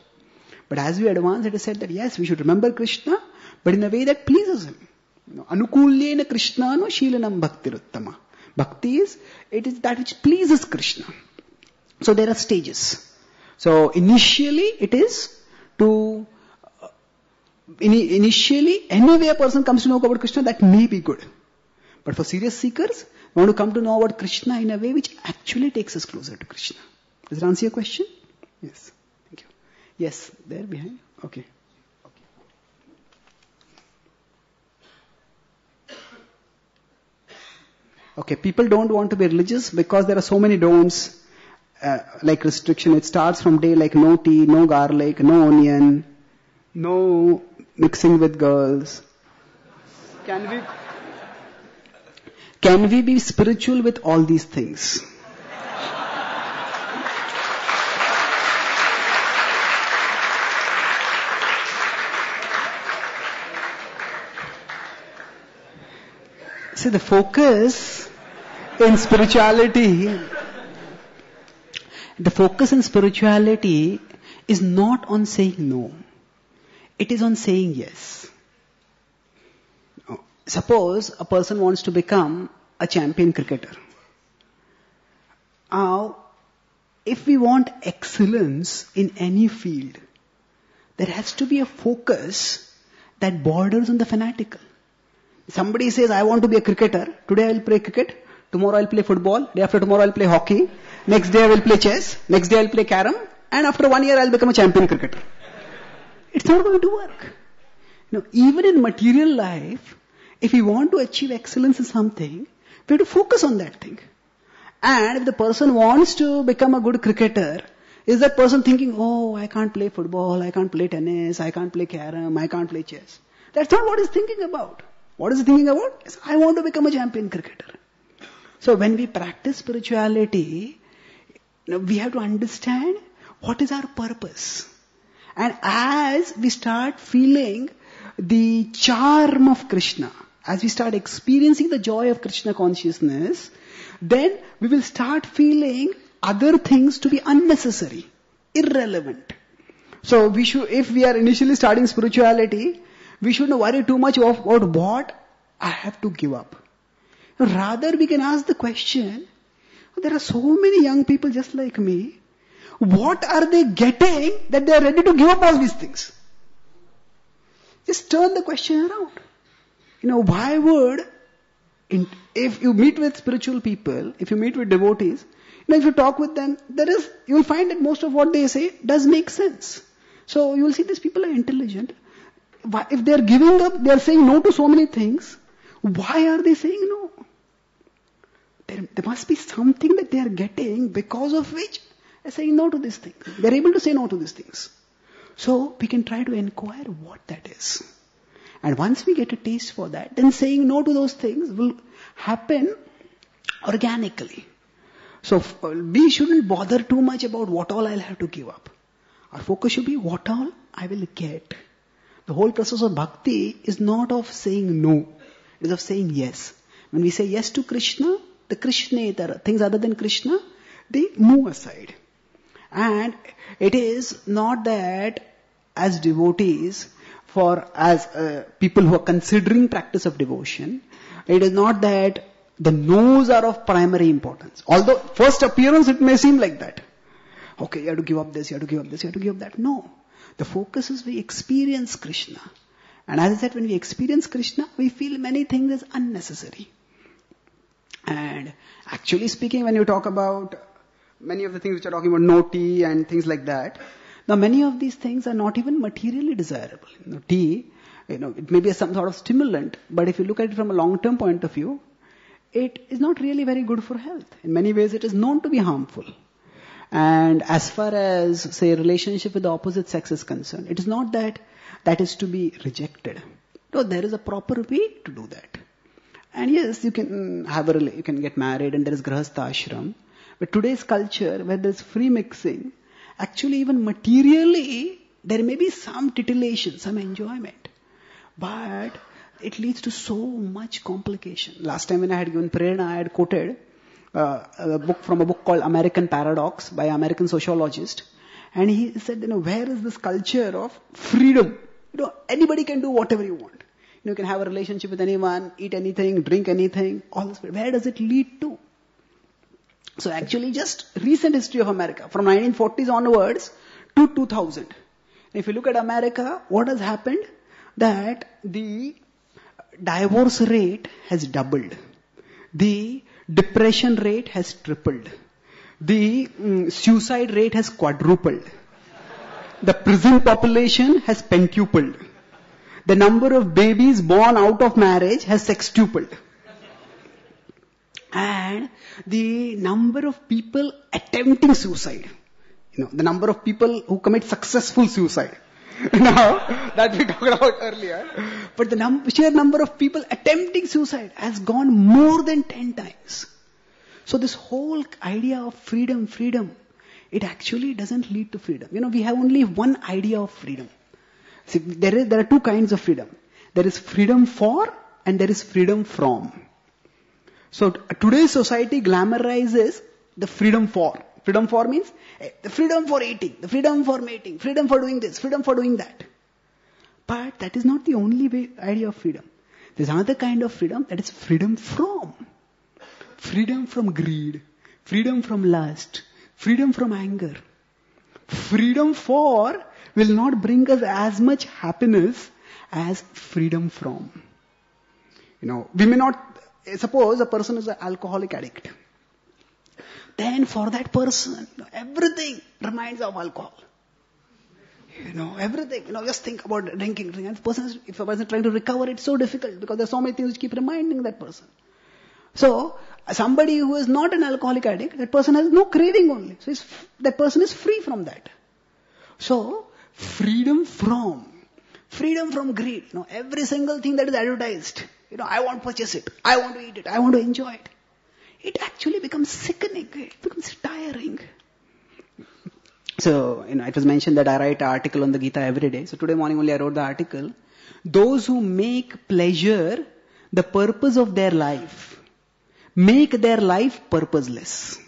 But as we advance, it is said that yes, we should remember Krishna, but in a way that pleases him. You Krishnanushilanam Bhaktiruttama. Bhakti is, it is that which pleases Krishna. So there are stages. So initially it is to, uh, initially any way a person comes to know about Krishna that may be good. But for serious seekers, we want to come to know about Krishna in a way which actually takes us closer to Krishna. Does that answer your question? Yes. Yes, there behind. Okay. Okay, people don't want to be religious because there are so many don'ts, uh, like restriction. It starts from day like no tea, no garlic, no onion, no mixing with girls. Can we, can we be spiritual with all these things? The focus in spirituality, the focus in spirituality is not on saying no. It is on saying yes. Suppose a person wants to become a champion cricketer. Now, if we want excellence in any field, there has to be a focus that borders on the fanatical. Somebody says, I want to be a cricketer. Today I will play cricket. Tomorrow I'll play football. Day after tomorrow I'll play hockey. Next day I will play chess. Next day I'll play carom. And after one year I'll become a champion cricketer. It's not going to work. You know, even in material life, if we want to achieve excellence in something, we have to focus on that thing. And if the person wants to become a good cricketer, is that person thinking, oh, I can't play football, I can't play tennis, I can't play carom, I can't play chess. That's not what he's thinking about. What is he thinking about? Yes, I want to become a champion cricketer. So when we practice spirituality, we have to understand what is our purpose. And as we start feeling the charm of Krishna, as we start experiencing the joy of Krishna consciousness, then we will start feeling other things to be unnecessary, irrelevant. So we should, if we are initially starting spirituality, we shouldn't worry too much about what I have to give up. Rather, we can ask the question, there are so many young people just like me. What are they getting that they are ready to give up all these things? Just turn the question around. You know, why would, if you meet with spiritual people, if you meet with devotees, you know, if you talk with them, there is, you will find that most of what they say does make sense. So you will see these people are intelligent if they are giving up, they are saying no to so many things, why are they saying no? There, there must be something that they are getting because of which they're saying no to these things. They're able to say no to these things. So we can try to inquire what that is. And once we get a taste for that, then saying no to those things will happen organically. So uh, we shouldn't bother too much about what all I'll have to give up. Our focus should be what all I will get. The whole process of bhakti is not of saying no. It is of saying yes. When we say yes to Krishna, the Krishnetara, things other than Krishna, they move aside. And it is not that as devotees, for as uh, people who are considering practice of devotion, it is not that the no's are of primary importance. Although first appearance it may seem like that. Okay, you have to give up this, you have to give up this, you have to give up that. No. The focus is we experience Krishna. And as I said, when we experience Krishna, we feel many things as unnecessary. And actually speaking, when you talk about many of the things which are talking about no tea and things like that, now many of these things are not even materially desirable. You know, tea, you know, it may be some sort of stimulant, but if you look at it from a long-term point of view, it is not really very good for health. In many ways, it is known to be harmful. And as far as, say, relationship with the opposite sex is concerned, it is not that that is to be rejected. No, there is a proper way to do that. And yes, you can have a, you can get married and there is grahastha ashram. But today's culture, where there's free mixing, actually even materially, there may be some titillation, some enjoyment. But it leads to so much complication. Last time when I had given prerna, I had quoted uh, a book from a book called American Paradox by an American sociologist. And he said, you know, where is this culture of freedom? You know, anybody can do whatever you want. You, know, you can have a relationship with anyone, eat anything, drink anything, all this. Where does it lead to? So actually just recent history of America, from 1940s onwards to 2000. If you look at America, what has happened? That the divorce rate has doubled. The depression rate has tripled. The mm, suicide rate has quadrupled. The prison population has pentupled. The number of babies born out of marriage has sextupled. And the number of people attempting suicide, you know, the number of people who commit successful suicide. now, that we talked about earlier. But the num- sheer number of people attempting suicide has gone more than 10 times. So this whole idea of freedom, freedom, it actually doesn't lead to freedom. You know, we have only one idea of freedom. See, there, is, there are two kinds of freedom. There is freedom for and there is freedom from. So today's society glamorizes the freedom for. Freedom for means eh, the freedom for eating, the freedom for mating, freedom for doing this, freedom for doing that. But that is not the only way, idea of freedom. There's another kind of freedom that is freedom from. Freedom from greed, freedom from lust, freedom from anger. Freedom for will not bring us as much happiness as freedom from. You know, we may not, suppose a person is an alcoholic addict. Then for that person, everything reminds of alcohol. You know, everything, you know, just think about drinking, drinking. And the person is, if a person is trying to recover, it's so difficult because there's so many things which keep reminding that person. So, somebody who is not an alcoholic addict, that person has no craving only. So, that person is free from that. So, freedom from, freedom from greed. You know, every single thing that is advertised, you know, I want to purchase it, I want to eat it, I want to enjoy it. It actually becomes sickening, it becomes tiring. So, you know, it was mentioned that I write an article on the Gita every day. So today morning only I wrote the article. Those who make pleasure the purpose of their life, make their life purposeless.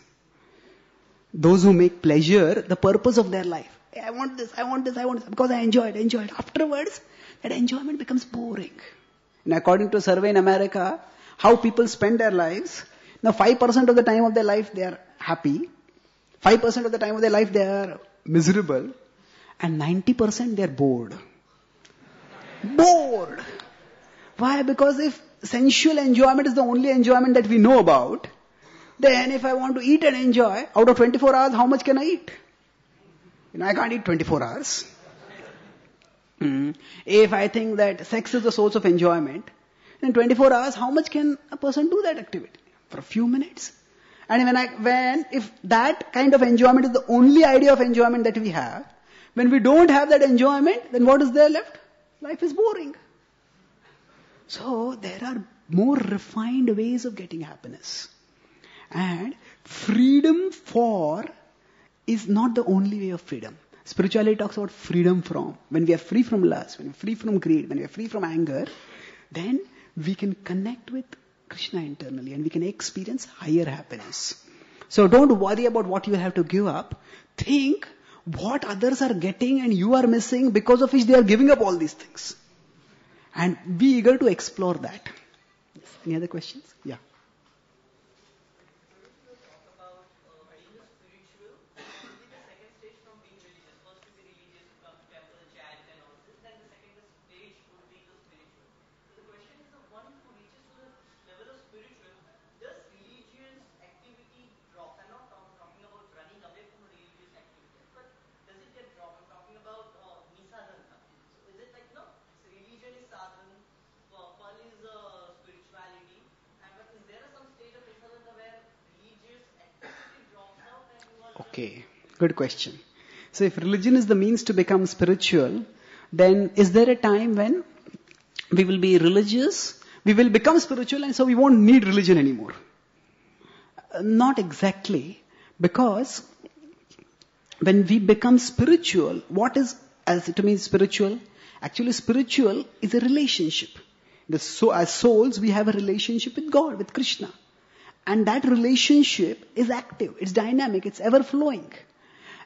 Those who make pleasure the purpose of their life. Hey, I want this, I want this, I want this, because I enjoy it, enjoy it. Afterwards, that enjoyment becomes boring. And according to a survey in America, how people spend their lives, now 5% of the time of their life they are happy, 5% of the time of their life they are miserable, and 90% they are bored. Bored! Why? Because if sensual enjoyment is the only enjoyment that we know about, then if I want to eat and enjoy, out of 24 hours, how much can I eat? You know, I can't eat 24 hours. Mm. If I think that sex is the source of enjoyment, in 24 hours, how much can a person do that activity? For a few minutes. And when I, when, if that kind of enjoyment is the only idea of enjoyment that we have, when we don't have that enjoyment, then what is there left? Life is boring. So there are more refined ways of getting happiness. And freedom for is not the only way of freedom. Spirituality talks about freedom from. When we are free from lust, when we are free from greed, when we are free from anger, then we can connect with Krishna internally and we can experience higher happiness. So don't worry about what you have to give up. Think what others are getting and you are missing because of which they are giving up all these things. And be eager to explore that. Any other questions? Yeah. Okay, good question. So if religion is the means to become spiritual, then is there a time when we will be religious we will become spiritual and so we won't need religion anymore. Not exactly, because when we become spiritual, what is, as it means spiritual? Actually, spiritual is a relationship. The, so, as souls, we have a relationship with God, with Krishna. And that relationship is active, it's dynamic, it's ever flowing.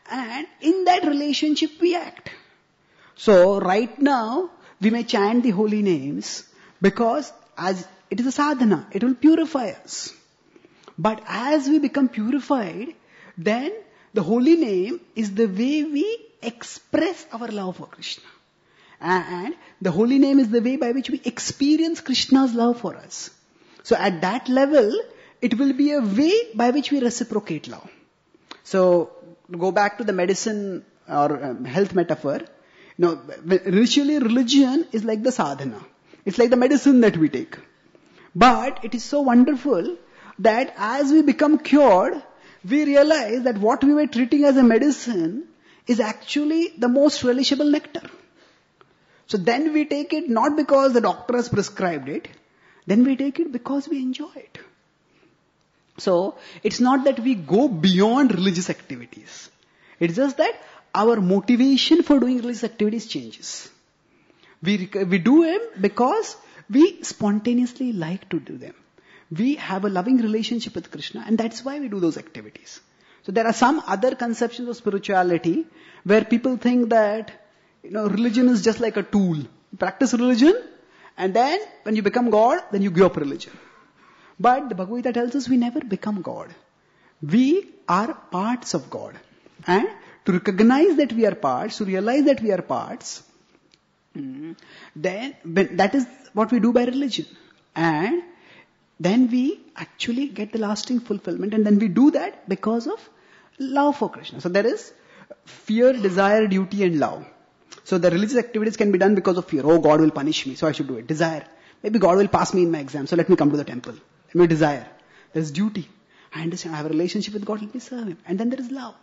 And in that relationship, we act. So, right now, we may chant the holy names because as it is a sadhana, it will purify us. But as we become purified, then the holy name is the way we express our love for Krishna. And the holy name is the way by which we experience Krishna's love for us. So at that level, it will be a way by which we reciprocate love. So go back to the medicine or um, health metaphor. You know, initially religion is like the sadhana. It's like the medicine that we take. But it is so wonderful that as we become cured, we realize that what we were treating as a medicine is actually the most relishable nectar. So then we take it not because the doctor has prescribed it, then we take it because we enjoy it. So it's not that we go beyond religious activities. It's just that our motivation for doing religious activities changes. We, we do them because we spontaneously like to do them. We have a loving relationship with Krishna and that's why we do those activities. So there are some other conceptions of spirituality where people think that, you know, religion is just like a tool. You practice religion and then when you become God, then you give up religion. But the Bhagavad Gita tells us we never become God. We are parts of God. And to recognize that we are parts, to realize that we are parts, hmm, then that is what we do by religion. And then we actually get the lasting fulfillment and then we do that because of love for Krishna. So there is fear, desire, duty and love. So the religious activities can be done because of fear. Oh, God will punish me, so I should do it. Desire. Maybe God will pass me in my exam, so let me come to the temple. Me desire. There's duty. I understand I have a relationship with God, let me serve Him. And then there is love.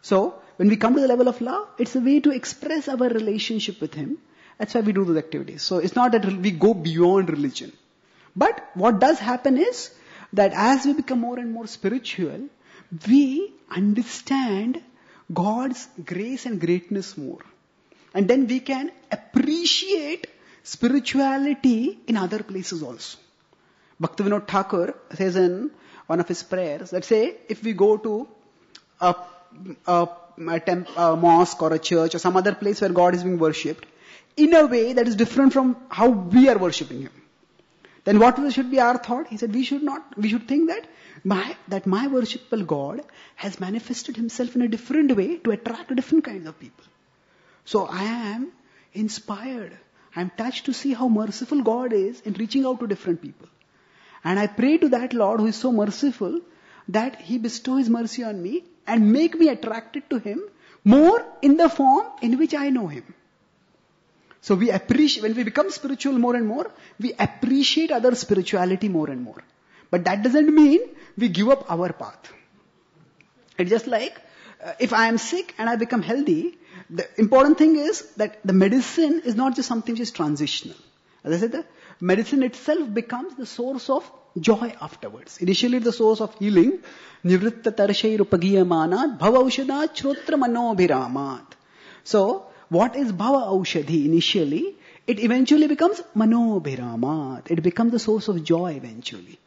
So, when we come to the level of love, it's a way to express our relationship with Him. That's why we do those activities. So, it's not that we go beyond religion. But what does happen is that as we become more and more spiritual, we understand God's grace and greatness more. And then we can appreciate spirituality in other places also. Bhaktivinoda Thakur says in one of his prayers that say, if we go to a, a, a, temp, a mosque or a church or some other place where God is being worshipped, in a way that is different from how we are worshipping Him, then what should be our thought? He said, we should not, we should think that my, that my worshipful God has manifested himself in a different way to attract different kinds of people. So I am inspired. I am touched to see how merciful God is in reaching out to different people. And I pray to that Lord who is so merciful that He bestow His mercy on me and make me attracted to Him more in the form in which I know Him. So we appreciate, when we become spiritual more and more, we appreciate other spirituality more and more. But that doesn't mean we give up our path. It's just like, uh, if I am sick and I become healthy, the important thing is that the medicine is not just something which is transitional. As I said, the medicine itself becomes the source of joy afterwards. Initially the source of healing, nivritta tarshairupagiyamanat bhavaushada chrotra manobhiramat. So, what is bhava aushadhi initially? It eventually becomes manobhiramat. It becomes the source of joy eventually.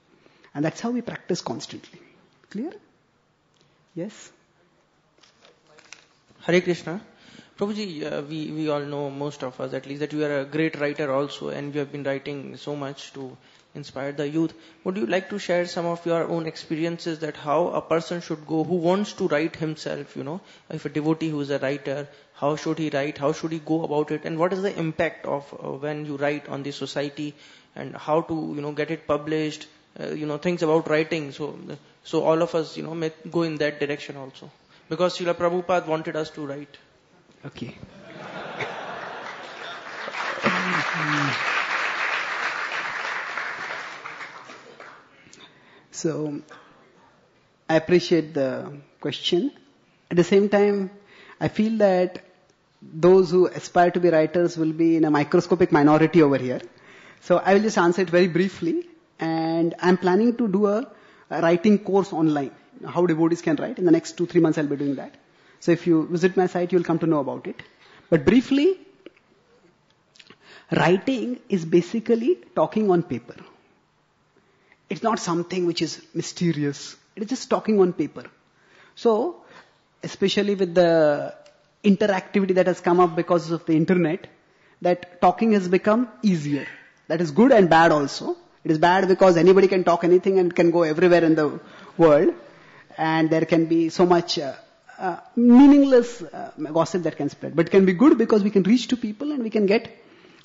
And that's how we practice constantly. Clear? Yes? Hare Krishna. Prabhuji, uh, we, we all know, most of us at least, that you are a great writer also and you have been writing so much to inspire the youth. Would you like to share some of your own experiences that how a person should go who wants to write himself, you know, if a devotee who is a writer, how should he write, how should he go about it and what is the impact of uh, when you write on the society and how to, you know, get it published, uh, you know, things about writing. So, so all of us, you know, may go in that direction also. Because Srila Prabhupada wanted us to write. Okay. so, I appreciate the question. At the same time, I feel that those who aspire to be writers will be in a microscopic minority over here. So I will just answer it very briefly. And I'm planning to do a, a writing course online. How devotees can write. In the next two, three months I'll be doing that. So if you visit my site, you'll come to know about it. But briefly, writing is basically talking on paper. It's not something which is mysterious. It is just talking on paper. So, especially with the interactivity that has come up because of the internet, that talking has become easier. That is good and bad also. It is bad because anybody can talk anything and can go everywhere in the world. And there can be so much uh, uh, meaningless uh, gossip that can spread. But can be good because we can reach to people and we can get,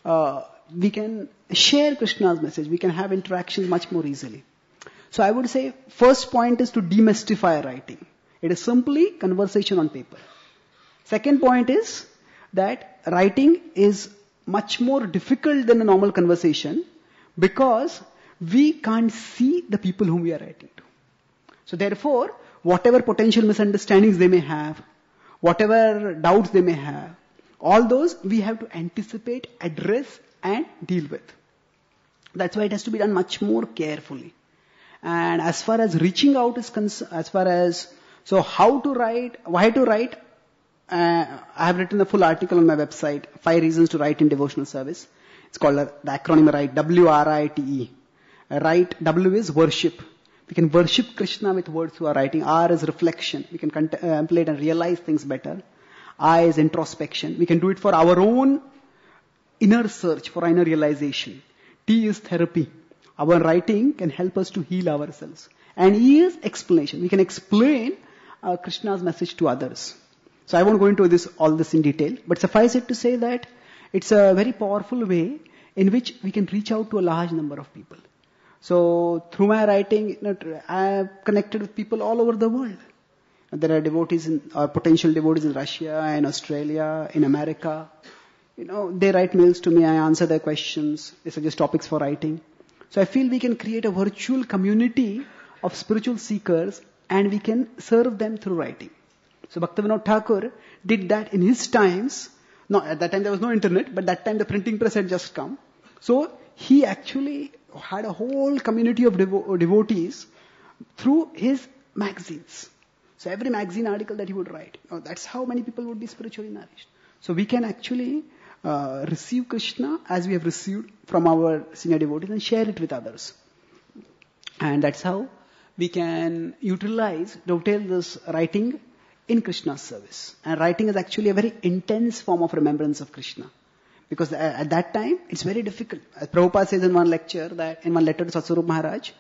uh, we can share Krishna's message. We can have interactions much more easily. So I would say first point is to demystify writing. It is simply conversation on paper. Second point is that writing is much more difficult than a normal conversation because we can't see the people whom we are writing to. So therefore, whatever potential misunderstandings they may have, whatever doubts they may have, all those we have to anticipate, address and deal with. That's why it has to be done much more carefully. And as far as reaching out is concerned, as far as, so how to write, why to write, uh, I have written a full article on my website, Five Reasons to Write in Devotional Service. It's called the acronym WRITE, W-R-I-T-E. Write, W is worship. We can worship Krishna with words who are writing. R is reflection. We can contemplate and realize things better. I is introspection. We can do it for our own inner search, for inner realization. T is therapy. Our writing can help us to heal ourselves. And E is explanation. We can explain uh, Krishna's message to others. So I won't go into this, all this in detail, but suffice it to say that it's a very powerful way in which we can reach out to a large number of people. So through my writing, you know, I have connected with people all over the world. There are devotees in, or potential devotees in Russia, in Australia, in America. You know, they write mails to me, I answer their questions, they suggest topics for writing. So I feel we can create a virtual community of spiritual seekers and we can serve them through writing. So Bhaktivinoda Thakur did that in his times. No, at that time there was no internet, but that time the printing press had just come. So he actually had a whole community of devo- devotees through his magazines. So every magazine article that he would write, you know, that's how many people would be spiritually nourished. So we can actually uh, receive Krishna as we have received from our senior devotees and share it with others. And that's how we can utilize, dovetail this writing in Krishna's service. And writing is actually a very intense form of remembrance of Krishna. Because at that time, it's very difficult. As Prabhupada says in one lecture, that in one letter to Satsvarup Maharaj,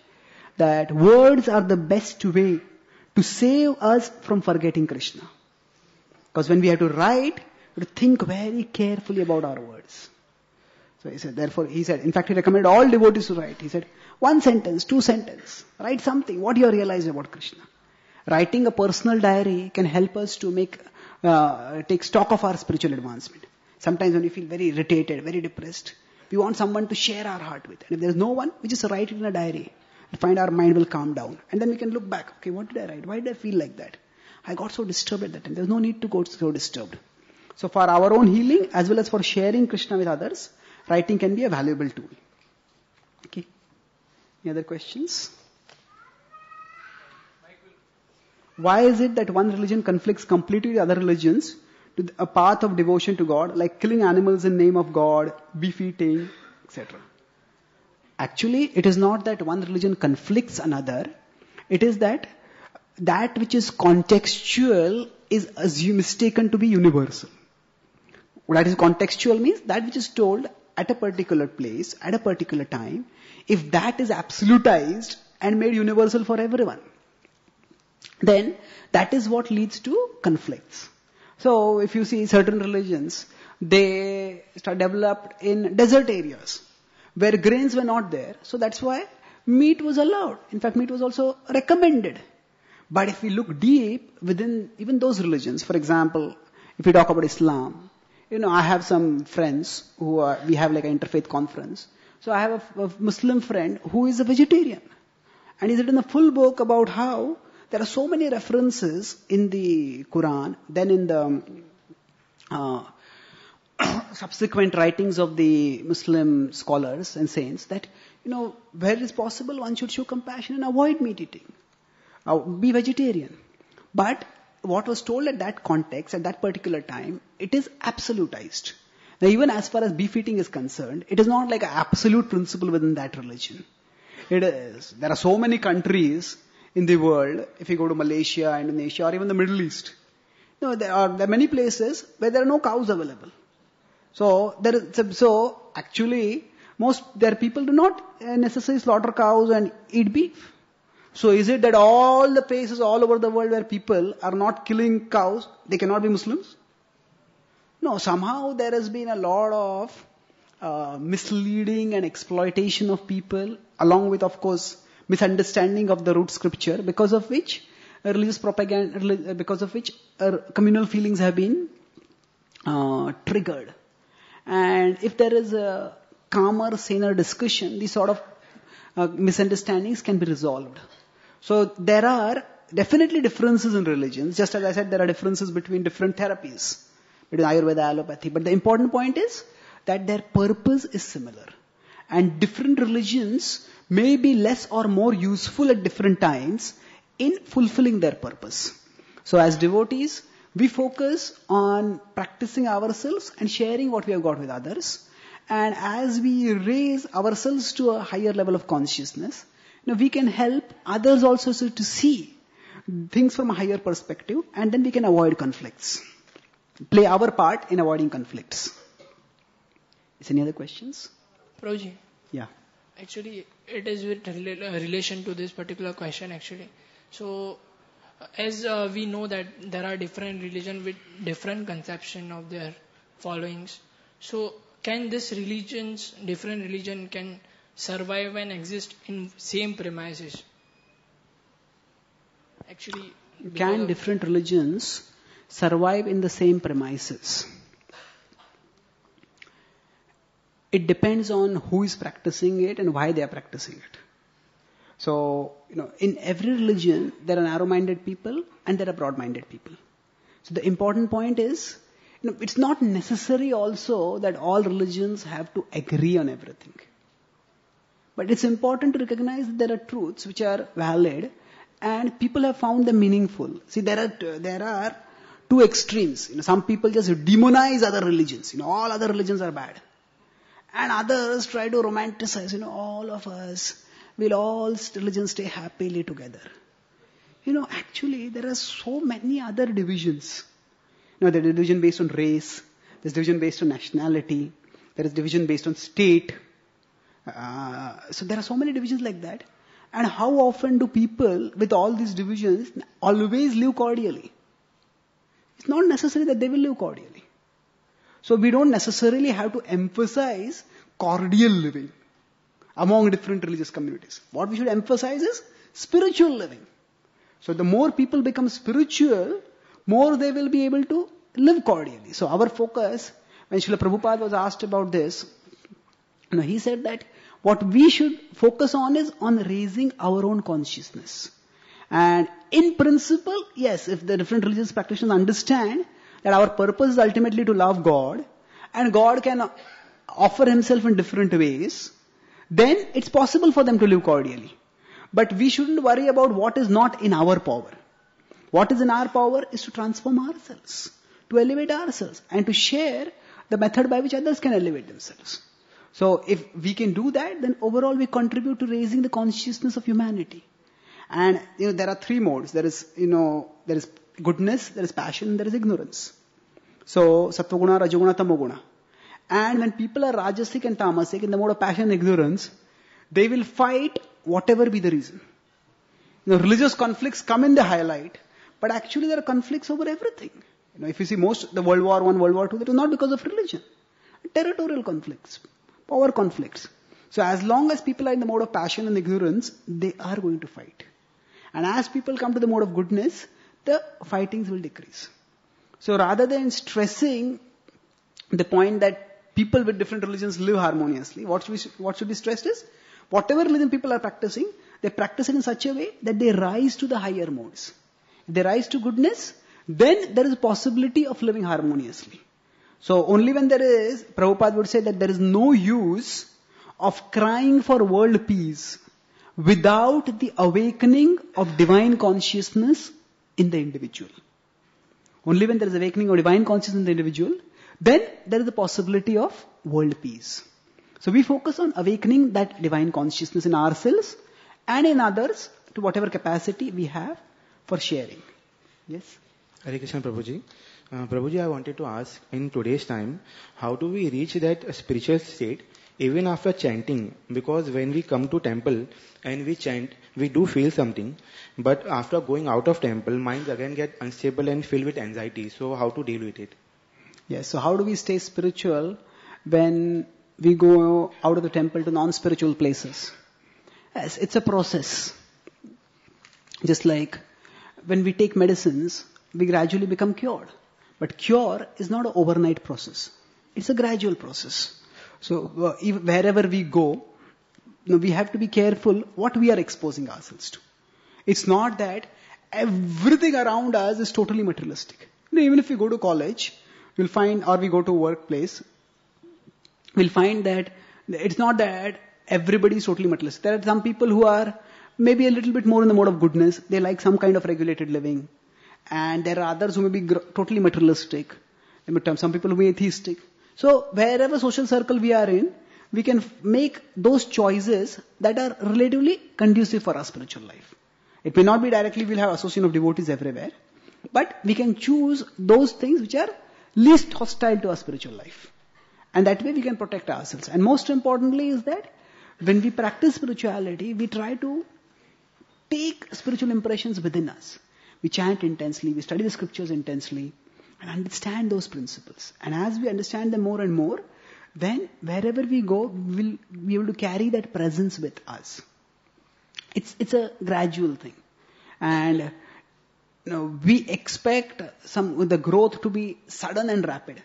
that words are the best way to save us from forgetting Krishna. Because when we have to write, we have to think very carefully about our words. So he said, therefore, he said, in fact, he recommended all devotees to write. He said, one sentence, two sentence, write something, what you realize about Krishna. Writing a personal diary can help us to make, uh, take stock of our spiritual advancement. Sometimes when we feel very irritated, very depressed, we want someone to share our heart with. And if there's no one, we just write it in a diary. And find our mind will calm down. And then we can look back. Okay, what did I write? Why did I feel like that? I got so disturbed at that time. There's no need to go so disturbed. So for our own healing, as well as for sharing Krishna with others, writing can be a valuable tool. Okay. Any other questions? Why is it that one religion conflicts completely with other religions to a path of devotion to God, like killing animals in name of God, beefeating, etc. Actually, it is not that one religion conflicts another. It is that that which is contextual is assumed, mistaken to be universal. That is contextual means that which is told at a particular place, at a particular time, if that is absolutized and made universal for everyone, then that is what leads to conflicts. So if you see certain religions, they start developed in desert areas where grains were not there. So that's why meat was allowed. In fact, meat was also recommended. But if we look deep within even those religions, for example, if we talk about Islam, you know, I have some friends who are, we have like an interfaith conference. So I have a, a Muslim friend who is a vegetarian. And he's written a full book about how there are so many references in the Quran, then in the uh, subsequent writings of the Muslim scholars and saints that, you know, where it is possible one should show compassion and avoid meat eating. Uh, be vegetarian. But what was told at that context, at that particular time, it is absolutized. Now even as far as beef eating is concerned, it is not like an absolute principle within that religion. It is, there are so many countries in the world, if you go to Malaysia, Indonesia, or even the Middle East, you know, there are, there are many places where there are no cows available. So there is, so actually, most, there are people do not necessarily slaughter cows and eat beef. So is it that all the places all over the world where people are not killing cows, they cannot be Muslims? No, somehow there has been a lot of uh, misleading and exploitation of people, along with, of course, misunderstanding of the root scripture, because of which religious propaganda, because of which uh, communal feelings have been uh, triggered. And if there is a calmer, saner discussion, these sort of uh, misunderstandings can be resolved. So there are definitely differences in religions. Just as I said, there are differences between different therapies, between Ayurveda, allopathy. But the important point is that their purpose is similar. And different religions may be less or more useful at different times in fulfilling their purpose. So as devotees, we focus on practicing ourselves and sharing what we have got with others. And as we raise ourselves to a higher level of consciousness, know, we can help others also so to see things from a higher perspective and then we can avoid conflicts. Play our part in avoiding conflicts. Is any other questions? Proji. Yeah. Actually, it is with relation to this particular question actually. So, as uh, we know that there are different religions with different conception of their followings. So, can this religions, different religion can survive and exist in same premises? Actually, can different religions survive in the same premises? It depends on who is practicing it and why they are practicing it. So, you know, in every religion, there are narrow-minded people and there are broad-minded people. So the important point is, you know, it's not necessary also that all religions have to agree on everything. But it's important to recognize that there are truths which are valid and people have found them meaningful. See, there are, there are two extremes. You know, some people just demonize other religions. You know, all other religions are bad. And others try to romanticize, you know, all of us will all religions stay happily together. You know, actually, there are so many other divisions. You know, there's division based on race, there's division based on nationality, there is division based on state. Uh, so there are so many divisions like that. And how often do people with all these divisions always live cordially? It's not necessary that they will live cordially. So we don't necessarily have to emphasize cordial living among different religious communities. What we should emphasize is spiritual living. So the more people become spiritual, more they will be able to live cordially. So our focus, when Srila Prabhupada was asked about this, you know, he said that what we should focus on is on raising our own consciousness. And in principle, yes, if the different religious practitioners understand that our purpose is ultimately to love God, and God can offer Himself in different ways, then it's possible for them to live cordially. But we shouldn't worry about what is not in our power. What is in our power is to transform ourselves, to elevate ourselves, and to share the method by which others can elevate themselves. So if we can do that, then overall we contribute to raising the consciousness of humanity. And you know, there are three modes. There is, you know, there is goodness, there is passion, there is ignorance. So sattva rajoguna, tamoguna. And when people are rajasic and tamasic in the mode of passion and ignorance, they will fight whatever be the reason. You know, religious conflicts come in the highlight, but actually there are conflicts over everything. You know, if you see most the World War One, World War Two, that was not because of religion. Territorial conflicts, power conflicts. So as long as people are in the mode of passion and ignorance, they are going to fight. And as people come to the mode of goodness, the fightings will decrease. So rather than stressing the point that people with different religions live harmoniously. What should, be, what should be stressed is, whatever religion people are practicing, they practice it in such a way that they rise to the higher modes. They rise to goodness, then there is a possibility of living harmoniously. So only when there is, Prabhupada would say that there is no use of crying for world peace without the awakening of divine consciousness in the individual. Only when there is awakening of divine consciousness in the individual, then there is the possibility of world peace. So we focus on awakening that divine consciousness in ourselves and in others to whatever capacity we have for sharing. Yes? Hare Krishna Prabhuji. Uh, Prabhuji, I wanted to ask, in today's time, how do we reach that spiritual state even after chanting? Because when we come to temple and we chant, we do feel something, but after going out of temple, minds again get unstable and filled with anxiety. So how to deal with it? Yes, so how do we stay spiritual when we go out of the temple to non-spiritual places? Yes, it's a process. Just like when we take medicines, we gradually become cured. But cure is not an overnight process. It's a gradual process. So uh, wherever we go, you know, we have to be careful what we are exposing ourselves to. It's not that everything around us is totally materialistic. You know, even if we go to college, we'll find, or we go to workplace, we'll find that it's not that everybody is totally materialistic. There are some people who are maybe a little bit more in the mode of goodness. They like some kind of regulated living. And there are others who may be totally materialistic. Some people who may be atheistic. So wherever social circle we are in, we can make those choices that are relatively conducive for our spiritual life. It may not be directly we'll have association of devotees everywhere, but we can choose those things which are least hostile to our spiritual life. And that way we can protect ourselves. And most importantly is that when we practice spirituality, we try to take spiritual impressions within us. We chant intensely, we study the scriptures intensely, and understand those principles. And as we understand them more and more, then wherever we go, we'll be able to carry that presence with us. It's, it's a gradual thing. And you know, we expect some, the growth to be sudden and rapid.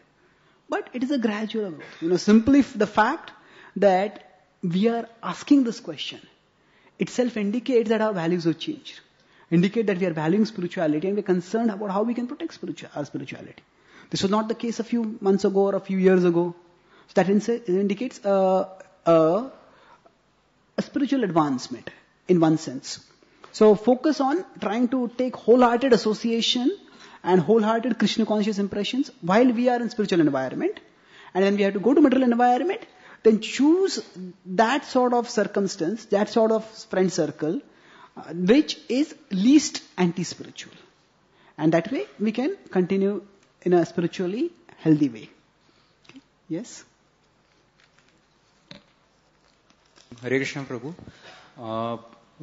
But it is a gradual growth. You know, simply the fact that we are asking this question itself indicates that our values have changed. Indicate that we are valuing spirituality and we're concerned about how we can protect our spirituality. This was not the case a few months ago or a few years ago. So that indicates a, a, a spiritual advancement in one sense. So focus on trying to take wholehearted association and wholehearted Krishna conscious impressions while we are in spiritual environment. And then we have to go to material environment, then choose that sort of circumstance, that sort of friend circle, which is least anti-spiritual. And that way we can continue in a spiritually healthy way. Okay? Yes? Hare Krishna Prabhu. Uh,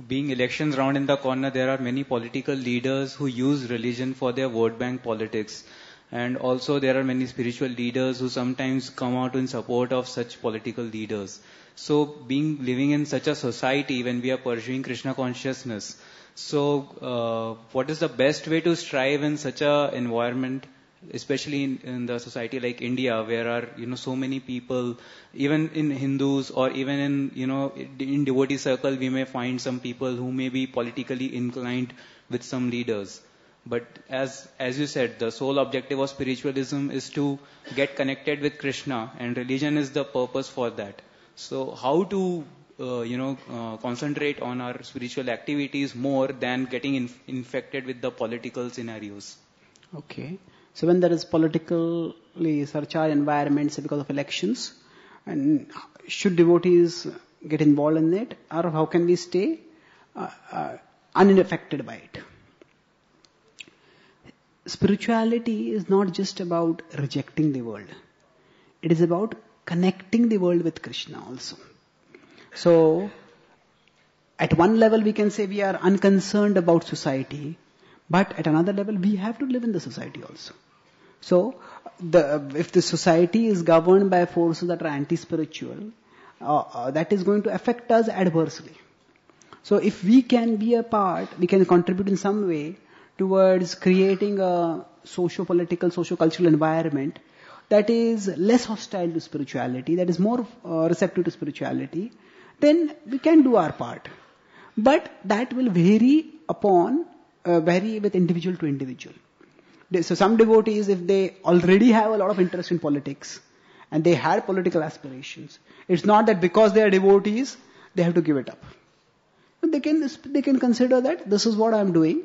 being elections round in the corner, there are many political leaders who use religion for their vote bank politics. And also there are many spiritual leaders who sometimes come out in support of such political leaders. So being living in such a society when we are pursuing Krishna consciousness, so uh, what is the best way to strive in such a environment? especially in, in, the society like India, where are you know so many people, even in Hindus or even in you know in devotee circle, we may find some people who may be politically inclined with some leaders. But as as you said, the sole objective of spiritualism is to get connected with Krishna, and religion is the purpose for that. So how to uh, you know uh, concentrate on our spiritual activities more than getting inf- infected with the political scenarios? Okay. So when there is politically surcharged environments because of elections, and should devotees get involved in it, or how can we stay uh, uh, unaffected by it? Spirituality is not just about rejecting the world. It is about connecting the world with Krishna also. So, at one level we can say we are unconcerned about society, but at another level, we have to live in the society also. So, the, if the society is governed by forces that are anti-spiritual, uh, uh, that is going to affect us adversely. So, if we can be a part, we can contribute in some way towards creating a socio-political, socio-cultural environment that is less hostile to spirituality, that is more uh, receptive to spirituality, then we can do our part. But that will vary upon uh, vary with individual to individual. so some devotees, if they already have a lot of interest in politics and they had political aspirations, it's not that because they are devotees, they have to give it up. But they can, they can consider that this is what I'm doing.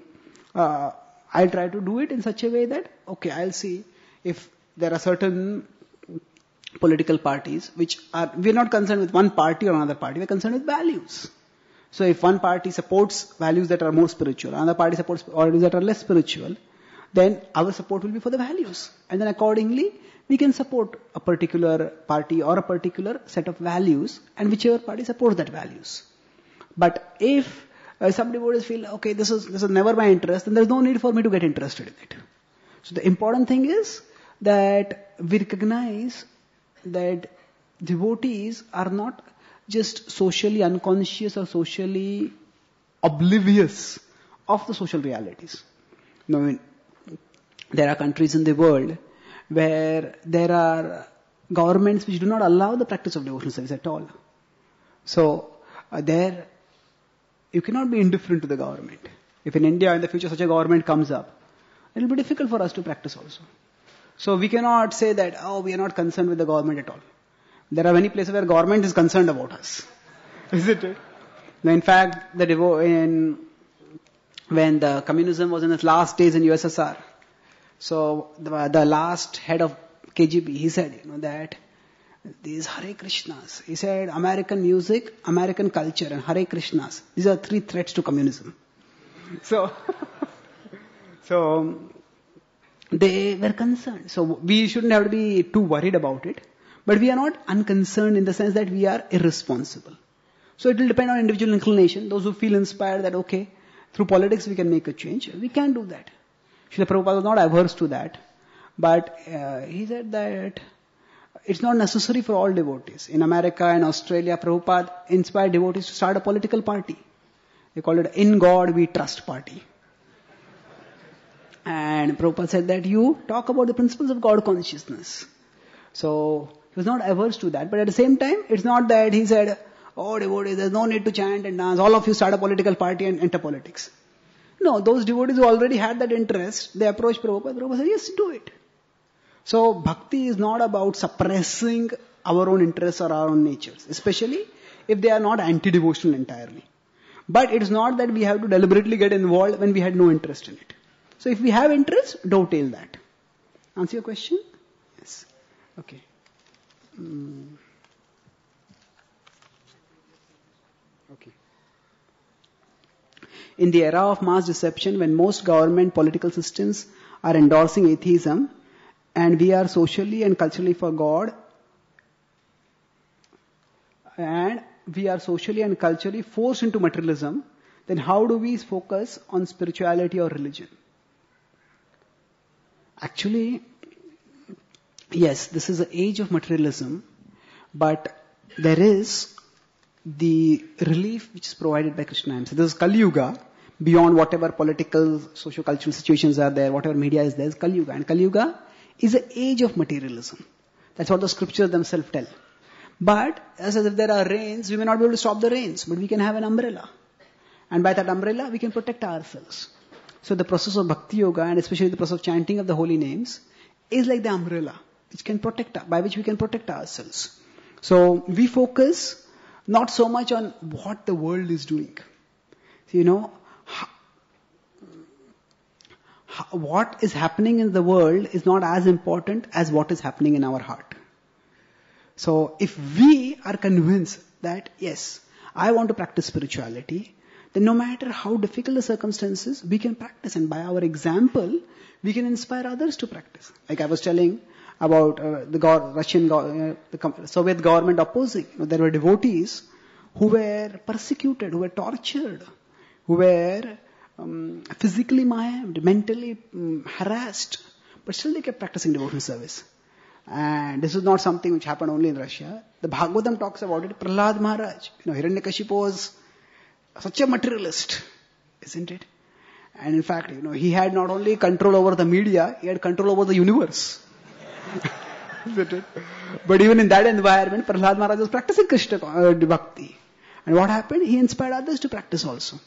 Uh, I'll try to do it in such a way that, okay, I'll see if there are certain political parties which are, we're not concerned with one party or another party, we're concerned with values. So if one party supports values that are more spiritual, another party supports values that are less spiritual, then our support will be for the values. And then accordingly, we can support a particular party or a particular set of values and whichever party supports that values. But if uh, some devotees feel, okay, this is, this is never my interest, then there's no need for me to get interested in it. So the important thing is that we recognize that devotees are not just socially unconscious or socially oblivious of the social realities. I mean, there are countries in the world where there are governments which do not allow the practice of devotional service at all. So, uh, there, you cannot be indifferent to the government. If in India in the future such a government comes up, it will be difficult for us to practice also. So we cannot say that, oh, we are not concerned with the government at all. There are many places where government is concerned about us. Isn't it? In fact, the devo- in, when the communism was in its last days in USSR, so the, the last head of KGB, he said, you know, that these Hare Krishnas, he said American music, American culture and Hare Krishnas, these are three threats to communism. So, so they were concerned. So we shouldn't have to be too worried about it. But we are not unconcerned in the sense that we are irresponsible. So it will depend on individual inclination. Those who feel inspired that, okay, through politics we can make a change, we can do that. Srila Prabhupada was not averse to that. But uh, he said that it's not necessary for all devotees. In America and Australia, Prabhupada inspired devotees to start a political party. They called it In God We Trust Party. And Prabhupada said that you talk about the principles of God consciousness. So, he was not averse to that. But at the same time, it's not that he said, oh devotees, there's no need to chant and dance. All of you start a political party and enter politics. No, those devotees who already had that interest, they approached Prabhupada. Prabhupada said, yes, do it. So, bhakti is not about suppressing our own interests or our own natures, especially if they are not anti-devotional entirely. But it's not that we have to deliberately get involved when we had no interest in it. So if we have interest, dovetail that. Answer your question? Yes. Okay. Mm. Okay. In the era of mass deception, when most government political systems are endorsing atheism, and we are socially and culturally for God, and we are socially and culturally forced into materialism, then how do we focus on spirituality or religion? Actually, yes, this is the age of materialism, but there is the relief which is provided by Krishna So this is Kali Yuga, beyond whatever political, socio-cultural situations are there, whatever media is there, is Kali Yuga. And Kali Yuga is the age of materialism. That's what the scriptures themselves tell. But, as if there are rains, we may not be able to stop the rains, but we can have an umbrella. And by that umbrella, we can protect ourselves. So the process of bhakti yoga, and especially the process of chanting of the holy names, is like the umbrella, which can protect, by which we can protect ourselves. So we focus not so much on what the world is doing. You know, what is happening in the world is not as important as what is happening in our heart. So if we are convinced that yes, I want to practice spirituality, then no matter how difficult the circumstances, we can practice and by our example, we can inspire others to practice. Like I was telling about uh, the go- Russian, go- uh, the Soviet government opposing. You know, there were devotees who were persecuted, who were tortured, who were um, physically maimed, mentally um, harassed, but still they kept practicing devotional service. And this is not something which happened only in Russia. The Bhagavatam talks about it. Prahlad Maharaj, you know, Hiranyakashipu was such a materialist, isn't it? And in fact, you know, he had not only control over the media, he had control over the universe. isn't it? But even in that environment, Prahlad Maharaj was practicing Krishna uh, bhakti. And what happened? He inspired others to practice also.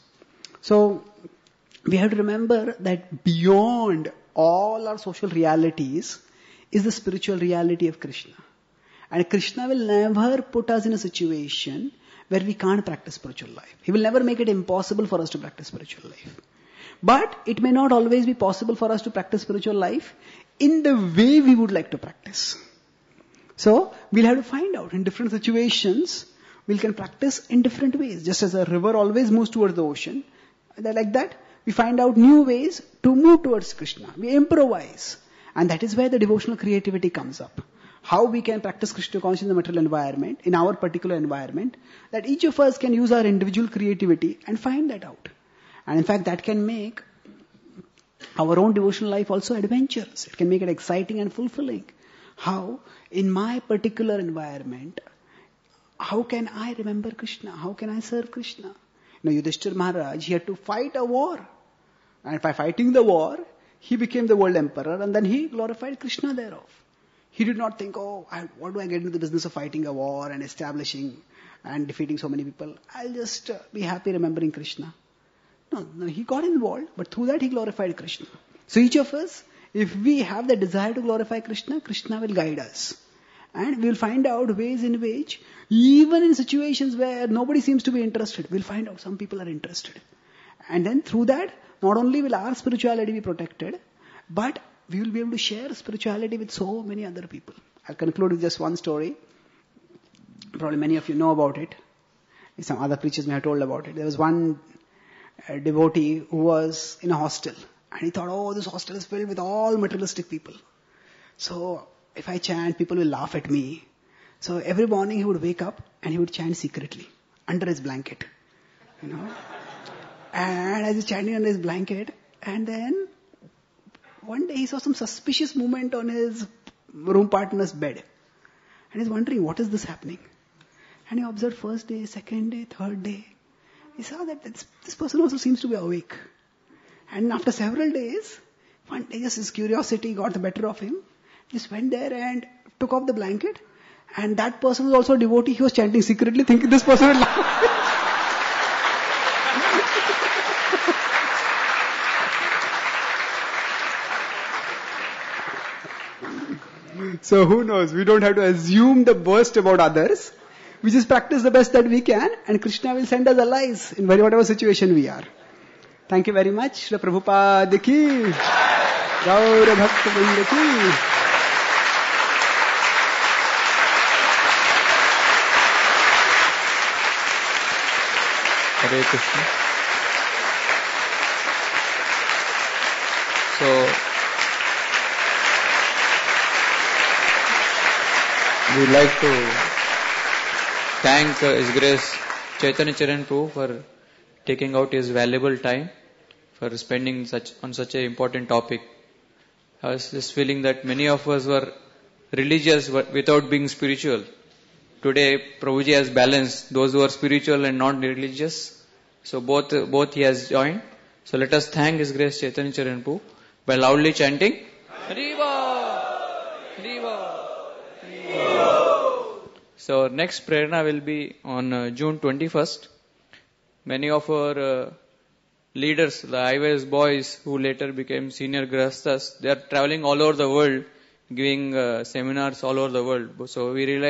So, we have to remember that beyond all our social realities is the spiritual reality of Krishna. And Krishna will never put us in a situation where we can't practice spiritual life. He will never make it impossible for us to practice spiritual life. But it may not always be possible for us to practice spiritual life in the way we would like to practice. So, we'll have to find out in different situations, we can practice in different ways. Just as a river always moves towards the ocean, like that, we find out new ways to move towards Krishna. We improvise. And that is where the devotional creativity comes up. How we can practice Krishna consciousness in the material environment, in our particular environment, that each of us can use our individual creativity and find that out. And in fact, that can make our own devotional life also adventurous. It can make it exciting and fulfilling. How, in my particular environment, how can I remember Krishna? How can I serve Krishna? You know, Yudhishthir Maharaj, he had to fight a war. And by fighting the war, he became the world emperor and then he glorified Krishna thereof. He did not think, oh, I, what do I get into the business of fighting a war and establishing and defeating so many people? I'll just uh, be happy remembering Krishna. No, no, he got involved, but through that he glorified Krishna. So each of us, if we have the desire to glorify Krishna, Krishna will guide us. And we'll find out ways in which, even in situations where nobody seems to be interested, we'll find out some people are interested. And then through that, not only will our spirituality be protected, but we will be able to share spirituality with so many other people. I'll conclude with just one story. Probably many of you know about it. Some other preachers may have told about it. There was one uh, devotee who was in a hostel. And he thought, oh, this hostel is filled with all materialistic people. So if I chant, people will laugh at me. So every morning he would wake up and he would chant secretly under his blanket. You know? And as he's chanting under his blanket, and then one day he saw some suspicious movement on his room partner's bed. And he's wondering, what is this happening? And he observed first day, second day, third day. He saw that this, this person also seems to be awake. And after several days, one day just his curiosity got the better of him. Just went there and took off the blanket. And that person was also a devotee. He was chanting secretly, thinking this person would laugh. so who knows? We don't have to assume the worst about others. We just practice the best that we can, and Krishna will send us allies in whatever situation we are. Thank you very much. Shri Prabhupada ki. Gaura Bhakta ki. Hare Krishna. So, we'd like to thank uh, His Grace Chaitanya Charan Prabhu for taking out his valuable time for spending such on such an important topic. I was just feeling that many of us were religious but without being spiritual. Today, Prabhuji has balanced those who are spiritual and not religious. So both both he has joined. So let us thank His Grace Chaitanya Charan by loudly chanting So our next prerna will be on uh, June 21st. Many of our uh, leaders, the IVS boys who later became senior grihasthas, they are traveling all over the world, giving uh, seminars all over the world. So we realize